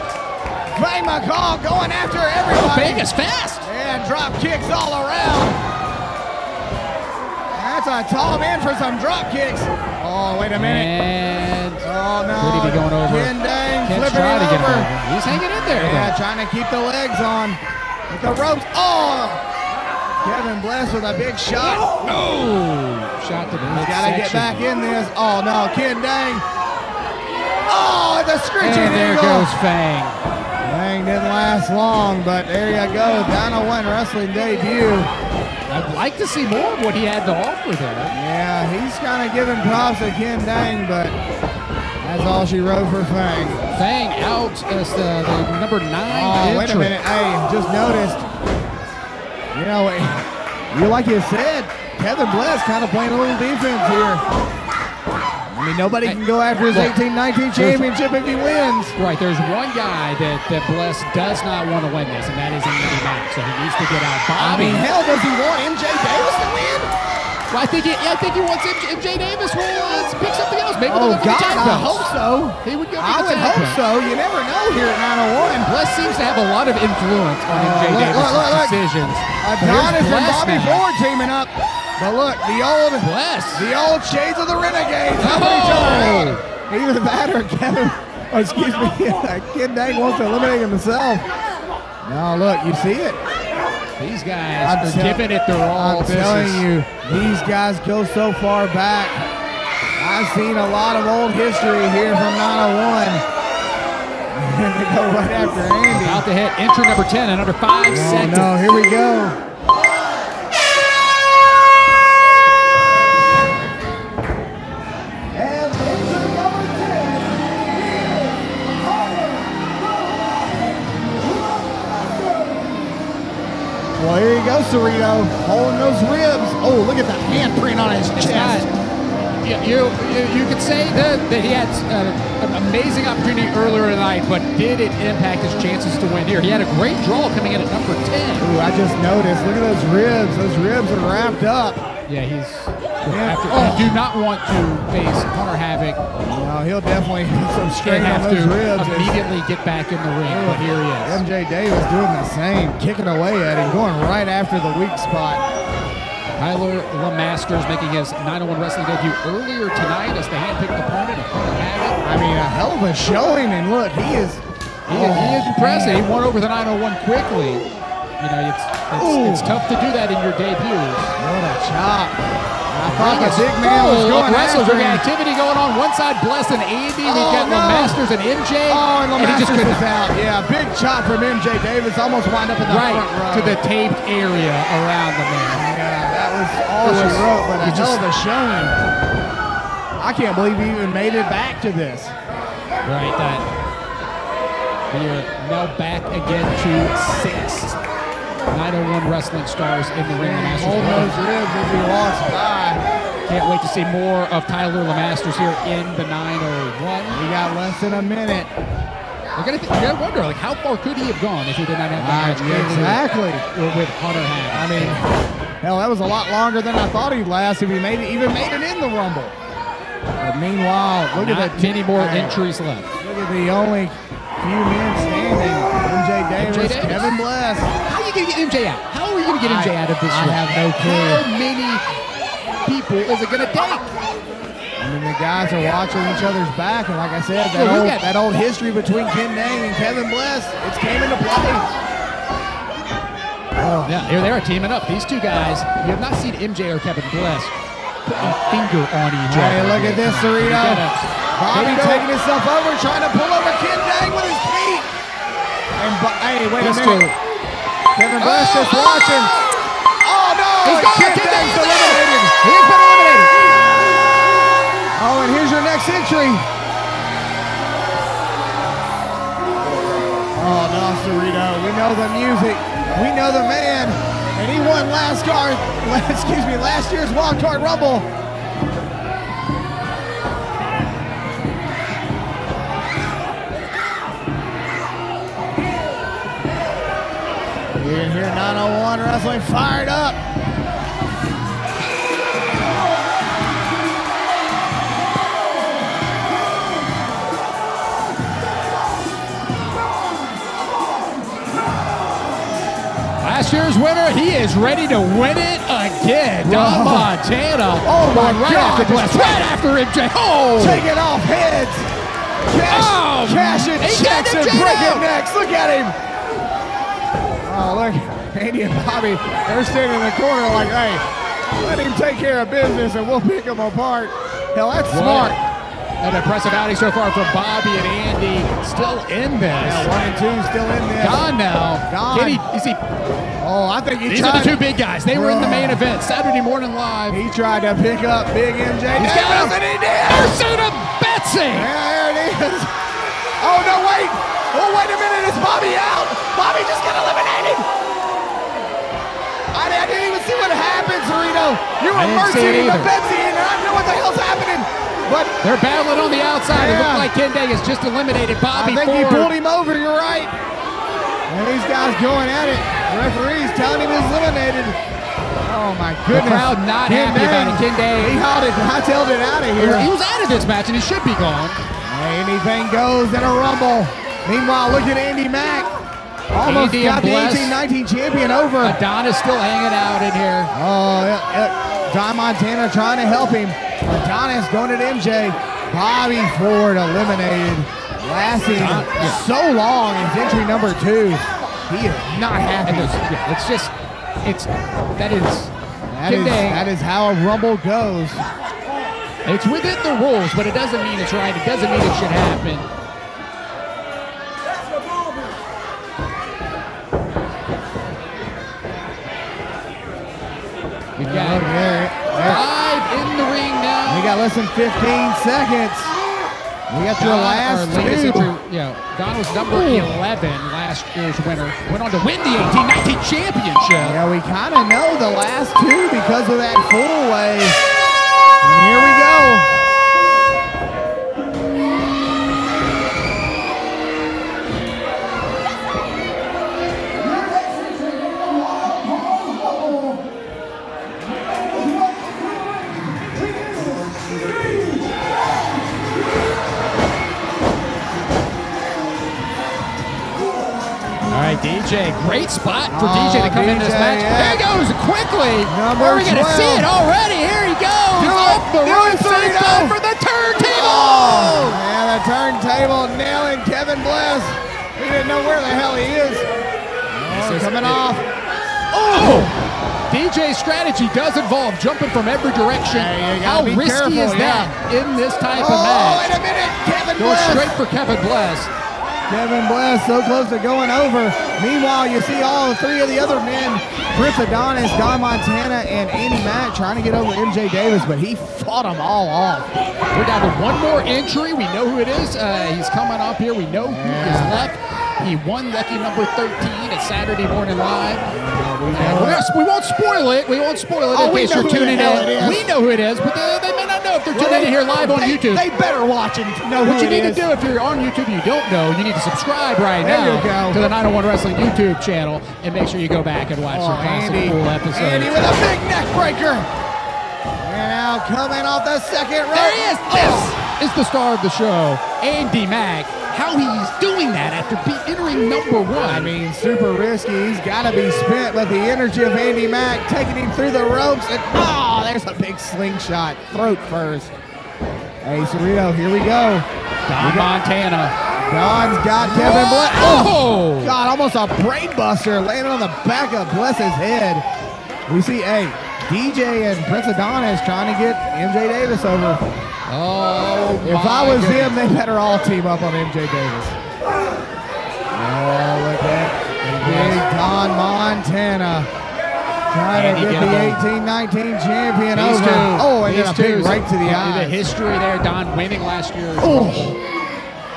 Bang McCall going after everybody. Bang is fast. And drop kicks all around. That's a tall man for some drop kicks. Oh, wait a minute. And Oh, no. Could he be going over? Ken Dang flipping trying to get him over. over. He's hanging in there. Yeah, though. trying to keep the legs on with the ropes. Oh! Kevin Bless with a big shot. Oh, shot to the He's got to get back in this. Oh no, Ken Dang. Oh, the screeching And there eagle. goes Fang. Fang didn't last long, but there you go. 901 wrestling debut. I'd like to see more of what he had to offer there. Yeah, he's kind of giving props to Ken Dang, but that's all she wrote for Fang. Fang out as the, the number nine Oh, wait a minute. Hey, just noticed. You know, you like you said, Kevin Bless kind of playing a little defense here. I mean, nobody can go after his 18-19 championship if he wins. Right, there's one guy that, that Bless does not want to win this, and that is Andy Mack. So he needs to get out. I Bobby. mean, hell, does he want MJ Davis? Well, I think he, I think he wants MJ, MJ Davis will uh, pick something else. Maybe Oh, they'll go for the God, I hope so. He would go I would hope so. You never know here at 901. Bless seems to have a lot of influence on MJ Uh, look, Davis' look, look, look. decisions. Adonis and Bobby now. Ford teaming up. But look, the old Bless. the old shades of the Renegades each other out. Either that or Kevin, oh, excuse me, Kid Dang wants to eliminate himself. Now look, you see it. These guys I'm are giving it their all. I'm telling is- you, these guys go so far back. I've seen a lot of old history here from 901. And they go right after Andy. About to hit entry number 10 in under five Oh seconds. no, here we go. Well, here you go, Cerrito, holding those ribs. Oh, look at the handprint on his It's chest. not- you, you, you could say that, that he had uh, an amazing opportunity earlier tonight, but did it impact his chances to win here? He had a great draw coming in at number 10. Ooh, I just noticed. Look at those ribs. Those ribs are wrapped up. Yeah, he's. Yeah. After, Oh. You do not want to face Hunter Havoc No, he'll definitely get some strain on have those to ribs. immediately get back in the ring, but here he is. MJ Davis doing the same, kicking away at him, going right after the weak spot. Tyler LeMasters making his 901 wrestling debut earlier tonight as the handpicked opponent of Hunter Havoc. I mean, a hell of a showing, and look, he is. He, he is oh, impressive. He won over the 901 quickly. You know, it's, it's, it's tough to do that in your debuts. What a chop! The big man was going wrestlers. after We got him. activity going on. One side, Bless and Andy. We've Oh, got no. LeMasters and MJ. Oh, and he just LeMasters couldn't was out. Yeah, big chop from MJ Davis, almost wind up in the right front row. to the taped area around the man. Yeah, that was all It she was- wrote, but a hell of a showing. I can't believe he even made it back to this. Right, that. We are now back again to six 901 wrestling stars in the ring. Hold winning. those ribs as he walks by. Can't wait to see more of Tyler LeMasters here in the 901. We got less than a minute. You're gonna, th- gonna wonder, like, how far could he have gone if he did not have the Ah, match exactly. with- with Hunter Havoc? I mean, hell, that was a lot longer than I thought he'd last if he made it, even made it in the Rumble. But meanwhile, look not at that. many more entries left. Look at the only few men standing. MJ Davis, MJ Davis. Kevin Bless. How are you gonna get MJ out? How are you gonna get MJ I- out of this? I ring? have no clue. How many people is it gonna take? I mean, the guys are watching each other's back, and like I said, that, we old, got- that old history between Ken Dang and Kevin Bless, it's came into play. Oh, Yeah, here they are teaming up. These two guys, you have not seen MJ or Kevin Bless put a finger on each other. Hey, look at this, Cerrito. Bobby taking himself over, trying to pull over Ken Dang with his feet. And hey, wait a minute. Kevin Bless Oh, just oh! watching. Oh, oh no! He's and gone. Ken Ken Dang's Dang's out. eliminated. He's been eliminated. Oh, and here's your next entry. Oh no, Cerrito. We know the music. We know the man. And he won last card, excuse me, last year's wild card rumble. You can hear 901 wrestling fired up. Last year's winner, he is ready to win it again. Don. Montana. Oh, my right God, after Bless, right after MJ. Oh, Taking off heads. Cash, Oh, cash and checks and breaking necks. Look at him. Look. Andy and Bobby, they're standing in the corner like, hey, let him take care of business and we'll pick him apart. Hell, that's smart. An impressive outing so far from Bobby and Andy. Still in this. Yeah, one and two still in this. Gone now. Gone. Can he, is he, Oh, I think he these tried. are the two big guys. They were in the main event. Saturday Morning Live. He tried to pick up Big MJ He's Davis, and he did. Ursula Betsy. Yeah, there it is. Oh, no, wait. Oh, wait a minute. Is Bobby out? Bobby just got eliminated. I, I didn't even see what happened, Cerrito. You I were it mercying the. Betsy, and I don't know what the hell's happening. But They're battling on the outside. It Yeah. looked like Ken Day has just eliminated Bobby I think he pulled him over. You're right. And these guys going at it. The referee's telling him he's eliminated. Oh my The goodness! crowd not Ken happy about it. Day, He hauled it. Hightailed it out of here. He was out of this match and he should be gone. Anything goes in a rumble. Meanwhile, look at Andy Mack. Almost Andy got the Bless. 18-19 champion over. Adonis still hanging out in here. Oh, yeah, yeah. Don Montana trying to help him. Adonis going at MJ. Bobby Ford eliminated. Lasting so long is entry number two. He is not happy. And yeah, it's just, it's, that is, That is, that is how a rumble goes. it's within the rules, but it doesn't mean it's right. It doesn't mean it should happen. Got yeah, yeah. five in the ring now. We got less than 15 seconds. We got your Don, last two. yeah, Don was number 11 last year's winner. Went on to win the 1819 championship. Yeah, we kind of know the last two because of that full way. And here we go. Right, DJ, great spot for Oh, DJ to come in this match. yeah. There he goes quickly. Number Are we going to see it already? Here he goes. Do it, the do rope, it, sits Cerrito. down for the turntable. Oh, man, the turntable nailing Kevin Bliss. He didn't know where the hell he is. Oh, coming off. Oh! DJ's strategy does involve jumping from every direction. Yeah, How risky careful, is yeah. that in this type Oh, of match? wait a minute. Kevin Going Bliss. straight for Kevin Bless. Kevin Bless so close to going over. Meanwhile, you see all three of the other men, Chris Adonis, Don Montana, and Andy Mack trying to get over MJ Davis, but he fought them all off. We're down to one more entry. We know who it is. Uh, he's coming up here. We know who is Yeah. left. He won lucky number 13 at Saturday Morning Live. we And we're gonna- we won't spoil it. We won't spoil it Oh, in we case know you're tuning in. We know who it is, but they, they may not know if they're Well, tuning in here live on they- YouTube. They better watch and know What you need is. to do if you're on YouTube and you don't know, you need to subscribe right There now to the 901 Wrestling YouTube channel and make sure you go back and watch Oh, some awesome Andy. cool episodes. Andy with a big neck breaker. And now coming off the second rope. There he is. Oh. This is the star of the show, Andy Mack. How he's doing that after be entering number one. I mean, super risky. He's got to be spent, but the energy of Andy Mack taking him through the ropes. And oh, there's a big slingshot. Throat first. Hey, Cerrito, here we go. Don Montana. Don's got Kevin Bliss. Oh! God, almost a brain buster landing on the back of Bless's head. We see, hey, DJ and Prince Adonis trying to get MJ Davis over. Oh, If I was goodness. them, they better all team up on MJ Davis. Oh, look at big Don Montana. Trying to get the him. 18-19 champion These over. two. Oh, and then a big right to the eye. The history there, Don winning last year. Oh.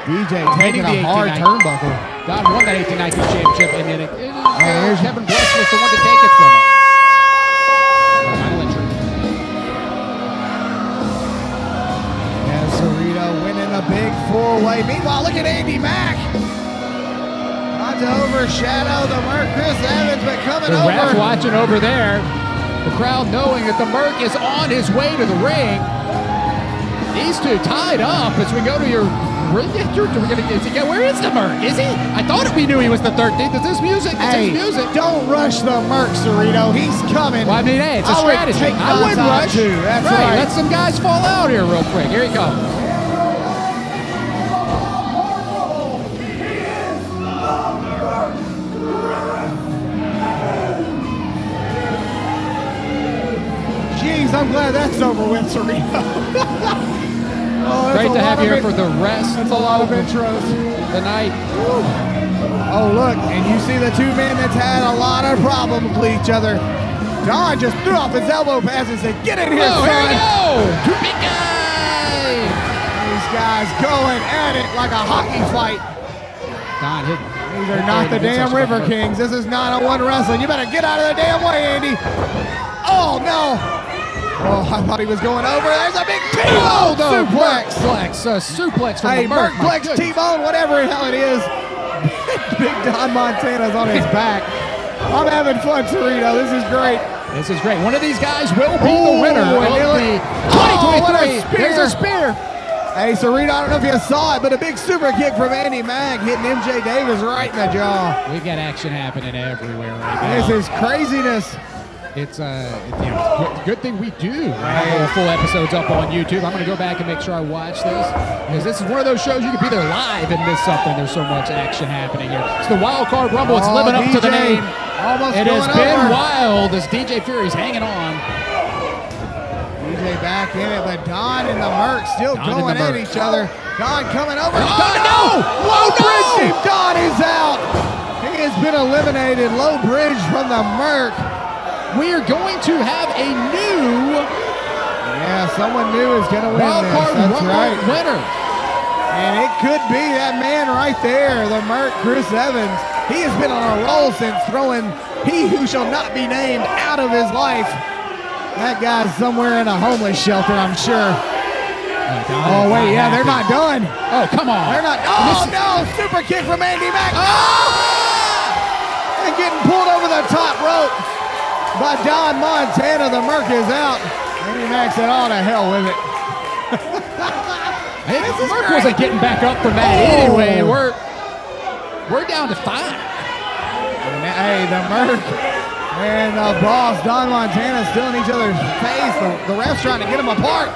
DJ taking a hard 18-19. turnbuckle. Don won that 1819 championship, and then it, it, uh, here's- Kevin Bless was the one to take it from him. A big four-way. Meanwhile, look at Andy Mack. Not to overshadow the Merc Chris Evans, but coming The ref over. watching over there. The crowd knowing that the Merc is on his way to the ring. These two tied up as we go to your. We're gonna, is he, where is the Merc? Is he? I thought we knew he was the 13th. Is this music? Is Hey, this music? don't rush the Merc, Cerrito. He's coming. Well, I mean, hey, it's a I strategy. take I wouldn't rush. too. That's right. Let some guys fall out here real quick. Here he comes. I'm glad that's over with, Serena. oh, Great a to have you here for the rest That's a lot of intros. the night. Oh, look, and you see the two men that's had a lot of problems with each other. Don just threw off his elbow pass and said, Get in here, Oh, son. here we go! Big guy! These guys going at it like a hockey fight. Don hit. These are not the damn River Kings. This is 901 wrestling. You better get out of the damn way, Andy. Oh, no. Oh, I thought he was going over. There's a big Oh, T-bone no, suplex. Uh, suplex from Hey, the Merc. goodness. T-bone, whatever the hell it is. Big Don Montana's on his back. I'm having fun, Cerrito. This is great. This is great. One of these guys will be Ooh, the winner of the it- Oh, what a spear. There's a spear. Hey, Serena, I don't know if you saw it, but a big super kick from Andy Mack hitting MJ Davis right in the jaw. We've got action happening everywhere right now. This is craziness. It's uh, it- you know, good, good thing we do have full episodes up on YouTube. I'm going to go back and make sure I watch this because this is one of those shows you could be there live and miss something. There's so much action happening here. It's the Wild Card Rumble. It's Oh, living up to the name. Almost It has been over. wild as DJ Fury's hanging on. DJ back in it, but Don and the Merc still Don going at each other. Don coming over. Don, Oh, no! Low Oh, bridge no! Don is out. He has been eliminated. Low bridge from the Merc. We are going to have a new Yeah, someone new is going to win Wild this. That's right. winner. And it could be that man right there, the Merc Chris Evans. He has been on a roll since throwing he who shall not be named out of his life. That guy's somewhere in a homeless shelter, I'm sure. Oh, wait, yeah, they're not done. Oh, come on. They're not. Oh, no. Super kick from Andy Mack. Ah! And getting pulled over the top rope by Don Montana. The Merc is out. Andy Mack said, oh, to hell with it. Hey, Merc wasn't getting back up from that Oh. anyway. We're we're down to five. Hey, the Merc and the boss, Don Montana, still in each other's face. The, the ref's trying to get them apart.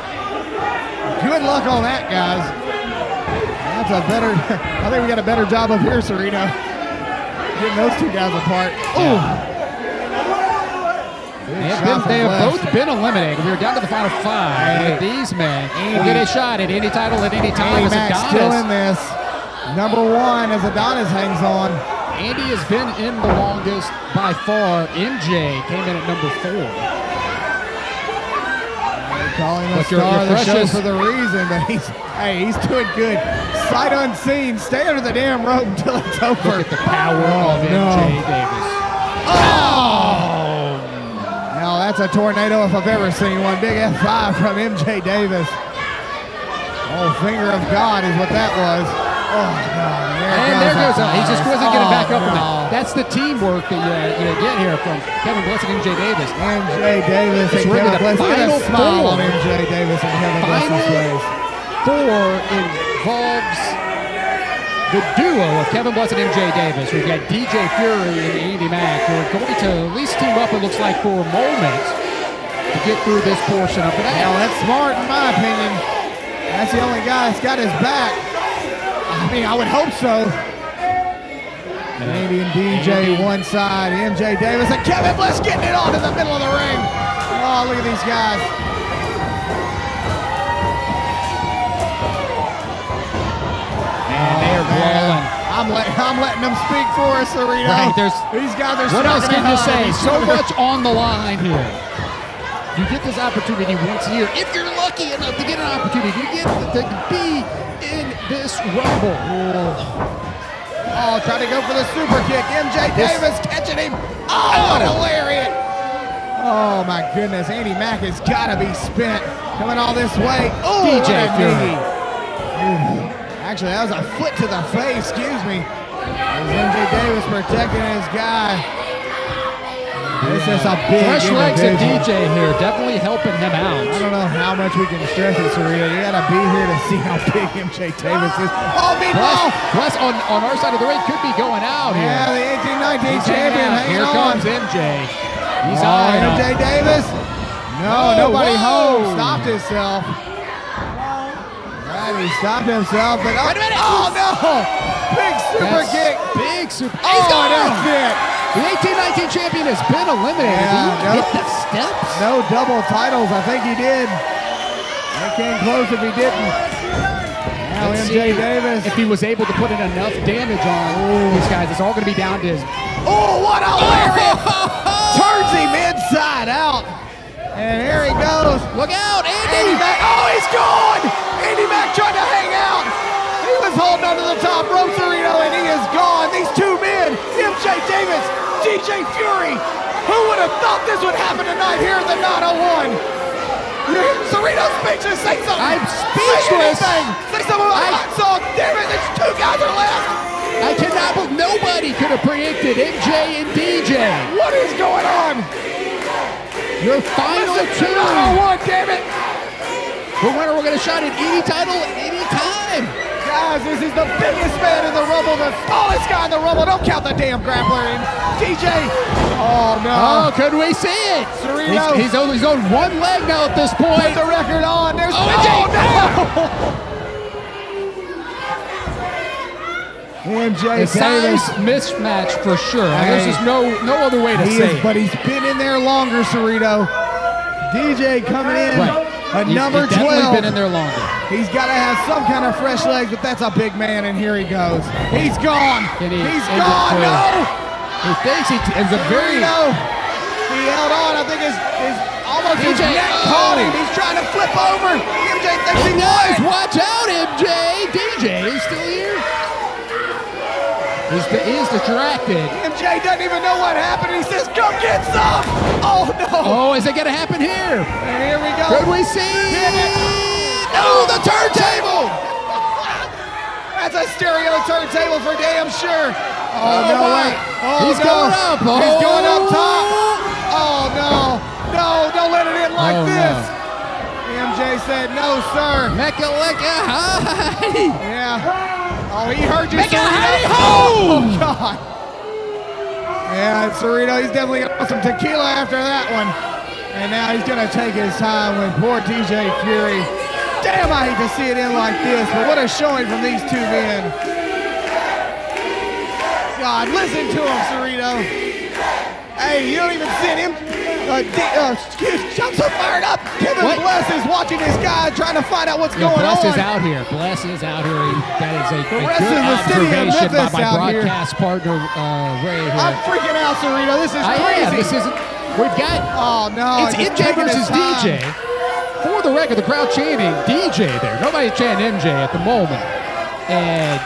Good luck on that, guys. That's a better, I think we got a better job up here, Serena. Getting those two guys apart. Ooh. Big They have, shot been, they have both been eliminated. We are down to the final five. These men will get a shot at any title at any time. Andy Adonis. still in this. Number one as Adonis hangs on. Andy has been in the longest by far. MJ came in at number four. They're calling him a star of the show for the reason, but he's hey, he's doing good. Sight unseen, stay under the damn rope until it's over. Look at the power Oh, of no. MJ Davis. Oh! That's a tornado if I've ever seen one. Big F5 from MJ Davis. Oh, finger of God is what that was. Oh, God. And there goes. a- Uh, he just wasn't getting back Oh, up. from no. that. That's the teamwork that you, you get here from Kevin Blessed and MJ Davis. MJ Davis It's and Kevin the Bless. Look at final smile four. on MJ Davis and Kevin Final face. four involves the duo of Kevin Bless and MJ Davis. We've got DJ Fury and Andy Mack who are going to at least team up, it looks like, for a moment to get through this portion of the Now that's smart in my opinion. That's the only guy that's got his back. I mean, I would hope so. Andy and DJ one side, MJ Davis and Kevin Bliss getting it on in the middle of the ring. Oh, look at these guys. They're brawling. I'm letting I'm letting them speak for us, Serena. Right, there's- these guys are. What else can you say? So much on the line here. You get this opportunity once a year. If you're lucky enough to get an opportunity, you get to be in this rumble. Oh, trying to go for the super kick. MJ Davis catching him. Oh, what a lariat. Oh, my goodness. Andy Mack has got to be spent coming all this way. Oh, DJ what a Fury. knee. Ooh. Actually, that was a foot to the face. Excuse me. As MJ Davis protecting his guy. This is a big Fresh legs of. DJ here, definitely helping him out. I don't know how much we can stress it, Serena. You gotta be here to see how big MJ Davis is. Oh, meatball! Plus, plus on, on our side of the ring could be going out here. Yeah, the 1819 He's champion out. hanging Here on. comes MJ. He's oh. MJ Davis. No, Whoa, nobody whoa. home. Stopped himself. Right, he stopped himself, but oh, Wait a minute. oh no! Big super That's kick. Big super. Oh, He's gone. that's it. The 1819 champion has been eliminated. Yeah, Do you nope. get the steps? No double titles. I think he did. They came close if he didn't. Now Let's MJ see Davis. If he was able to put in enough damage on these guys, it's all going to be down to his. Oh, what a oh! lariat! Turns him inside out. And here he goes. Look out, Andy Andy! Mack. Oh, he's gone! Andy Mack tried to hang out. Holding onto the top rope, Cerrito, and he is gone. These two men, MJ Davis, DJ Fury. Who would have thought this would happen tonight here in the 901? Cerrito's speechless. Say something. I'm Say speechless. anything. Say something about I- hot song. Damn it, there's two guys are left. I cannot believe nobody could have predicted MJ and DJ. What is going on? Your final Listen, two. 901, damn it. The winner will get a shot at any title at any time. Guys, this is the biggest man in the Rumble, the smallest guy in the Rumble. Don't count the damn grappler in. DJ. Oh, no. Oh, could we see it? Cerrito. He's, he's, on, he's on one leg now at this Put point. the record on. There's Oh, oh, no. MJ A size Davis. mismatch for sure. Hey. There's just no no other way to say is, it. but he's been in there longer, Cerrito. DJ coming in Right. At He's- number he's definitely 12. been in there longer. He's got to have some kind of fresh legs, but that's a big man, and here he goes. He's gone. He, has gone. No. He thinks he is a very. Cerrito. He held on. I think his, his almost his DJ, neck oh. caught him. Oh! He's trying to flip over. MJ thinks he watch out, MJ. DJ is still here. He's, he's distracted. MJ doesn't even know what happened. He says, "Come get some." Oh no! Oh, is it going to happen here? And here we go. Could we see? No, oh, the turntable. That's a stereo turntable for damn sure. Oh, oh no, my. wait. Oh, He's no. going up. He's going up Oh. top. Oh, no. No, don't let it in like Oh, no. this. MJ said, no, sir. Mecca Lecca High. Yeah. Oh, he heard you, Cerrito. High Oh, God. Yeah, Cerrito, he's definitely going to some tequila after that one. And now he's going to take his time with poor DJ Fury. Damn, I hate to see it in like this, but what a showing from these two men. God, listen to him, Cerrito. Hey, you don't even see him. Uh, uh, excuse, I'm so fired up. Kevin What? Bless is watching this guy trying to find out what's Yeah, going Bless on. is out here. Bless is out here. That is a, a good of the city of observation by my out here. broadcast partner, uh, Ray. Here. I'm freaking out, Cerrito. This is I crazy. am. This isn't. We've got. oh no! it's MJ versus. DJ. For the record, the crowd chanting DJ there. Nobody's chanting MJ at the moment. And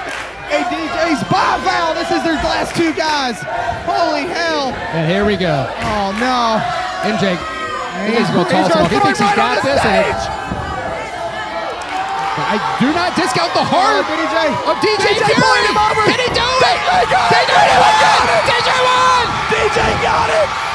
Hey DJ's by Val. This is their last two guys. Holy hell! and here we go. Oh no! MJ. He's going to toss him off. He thinks he's got this. And it. I do not discount the Oh, heart DJ. of DJ, DJ Fury. him over. Can he do it? DJ got it. DJ DJ won! got it. DJ won! DJ got it.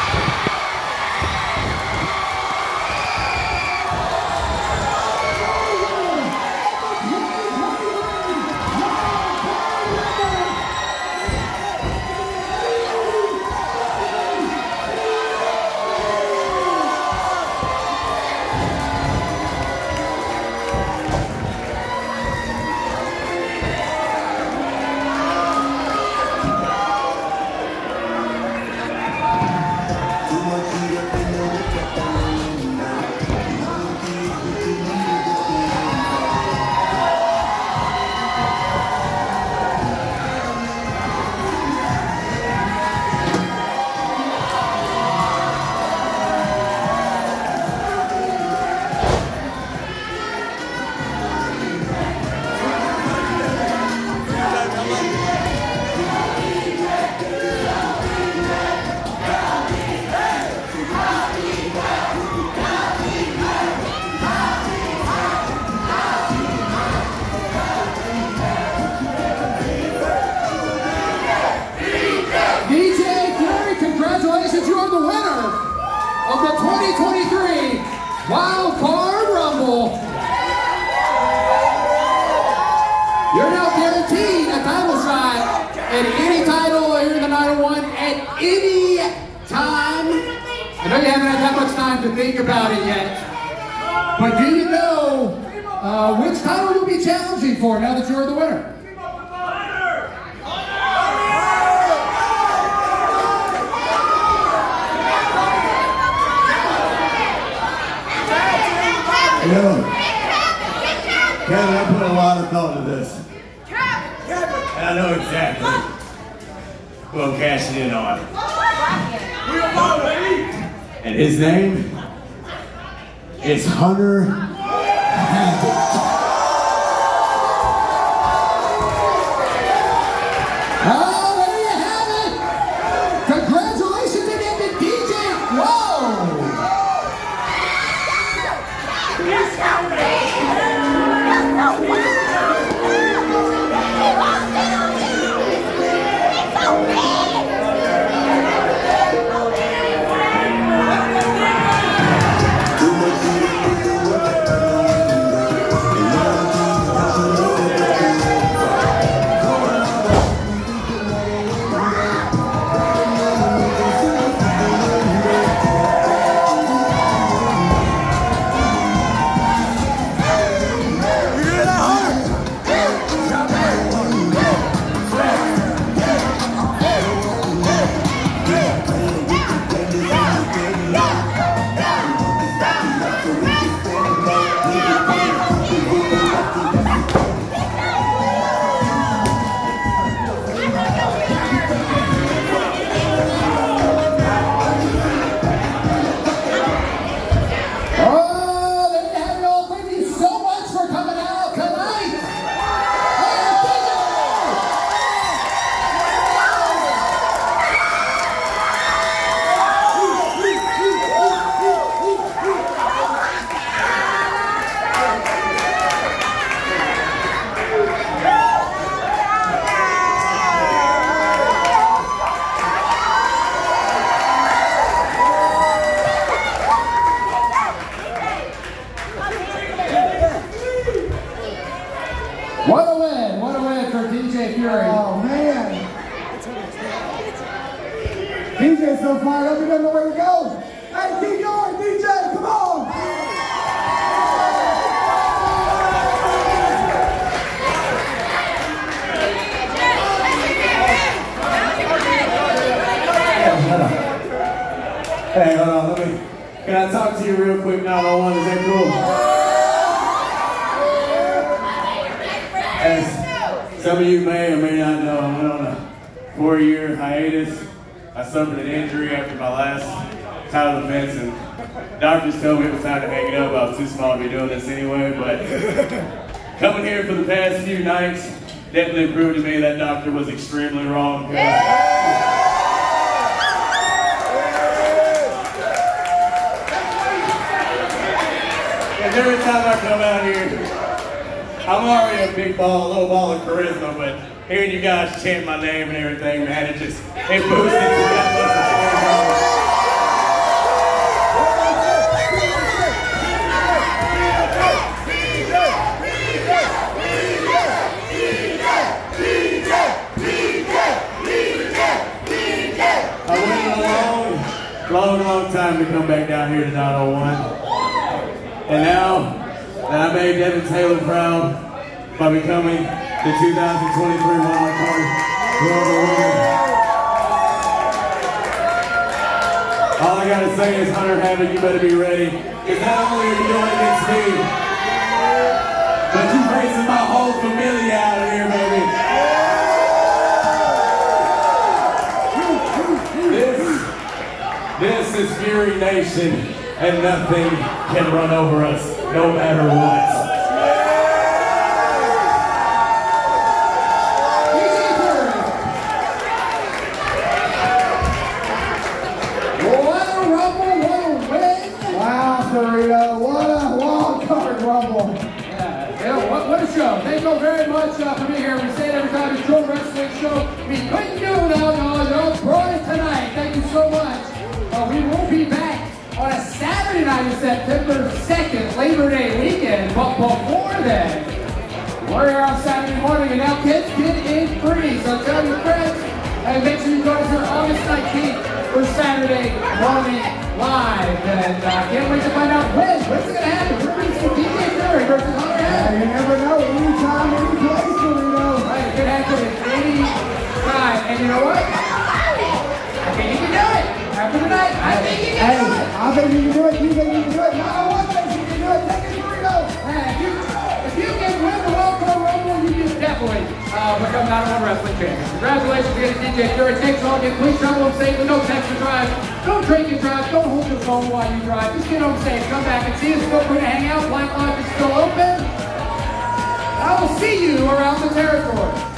You better be ready. Because not only are you going against me, but you facing my whole family out here, baby. This, this is Fury Nation, and nothing can run over us, no matter what. Definitely uh, become not one wrestling champion. Congratulations again to DJ Fury. Thanks all again. Please travel home safely. Don't text and drive. Don't drink and drive. Don't hold your phone while you drive. Just get home safe. Come back and see us. Feel free to hang out. Black Lodge is still open. I will see you around the territory.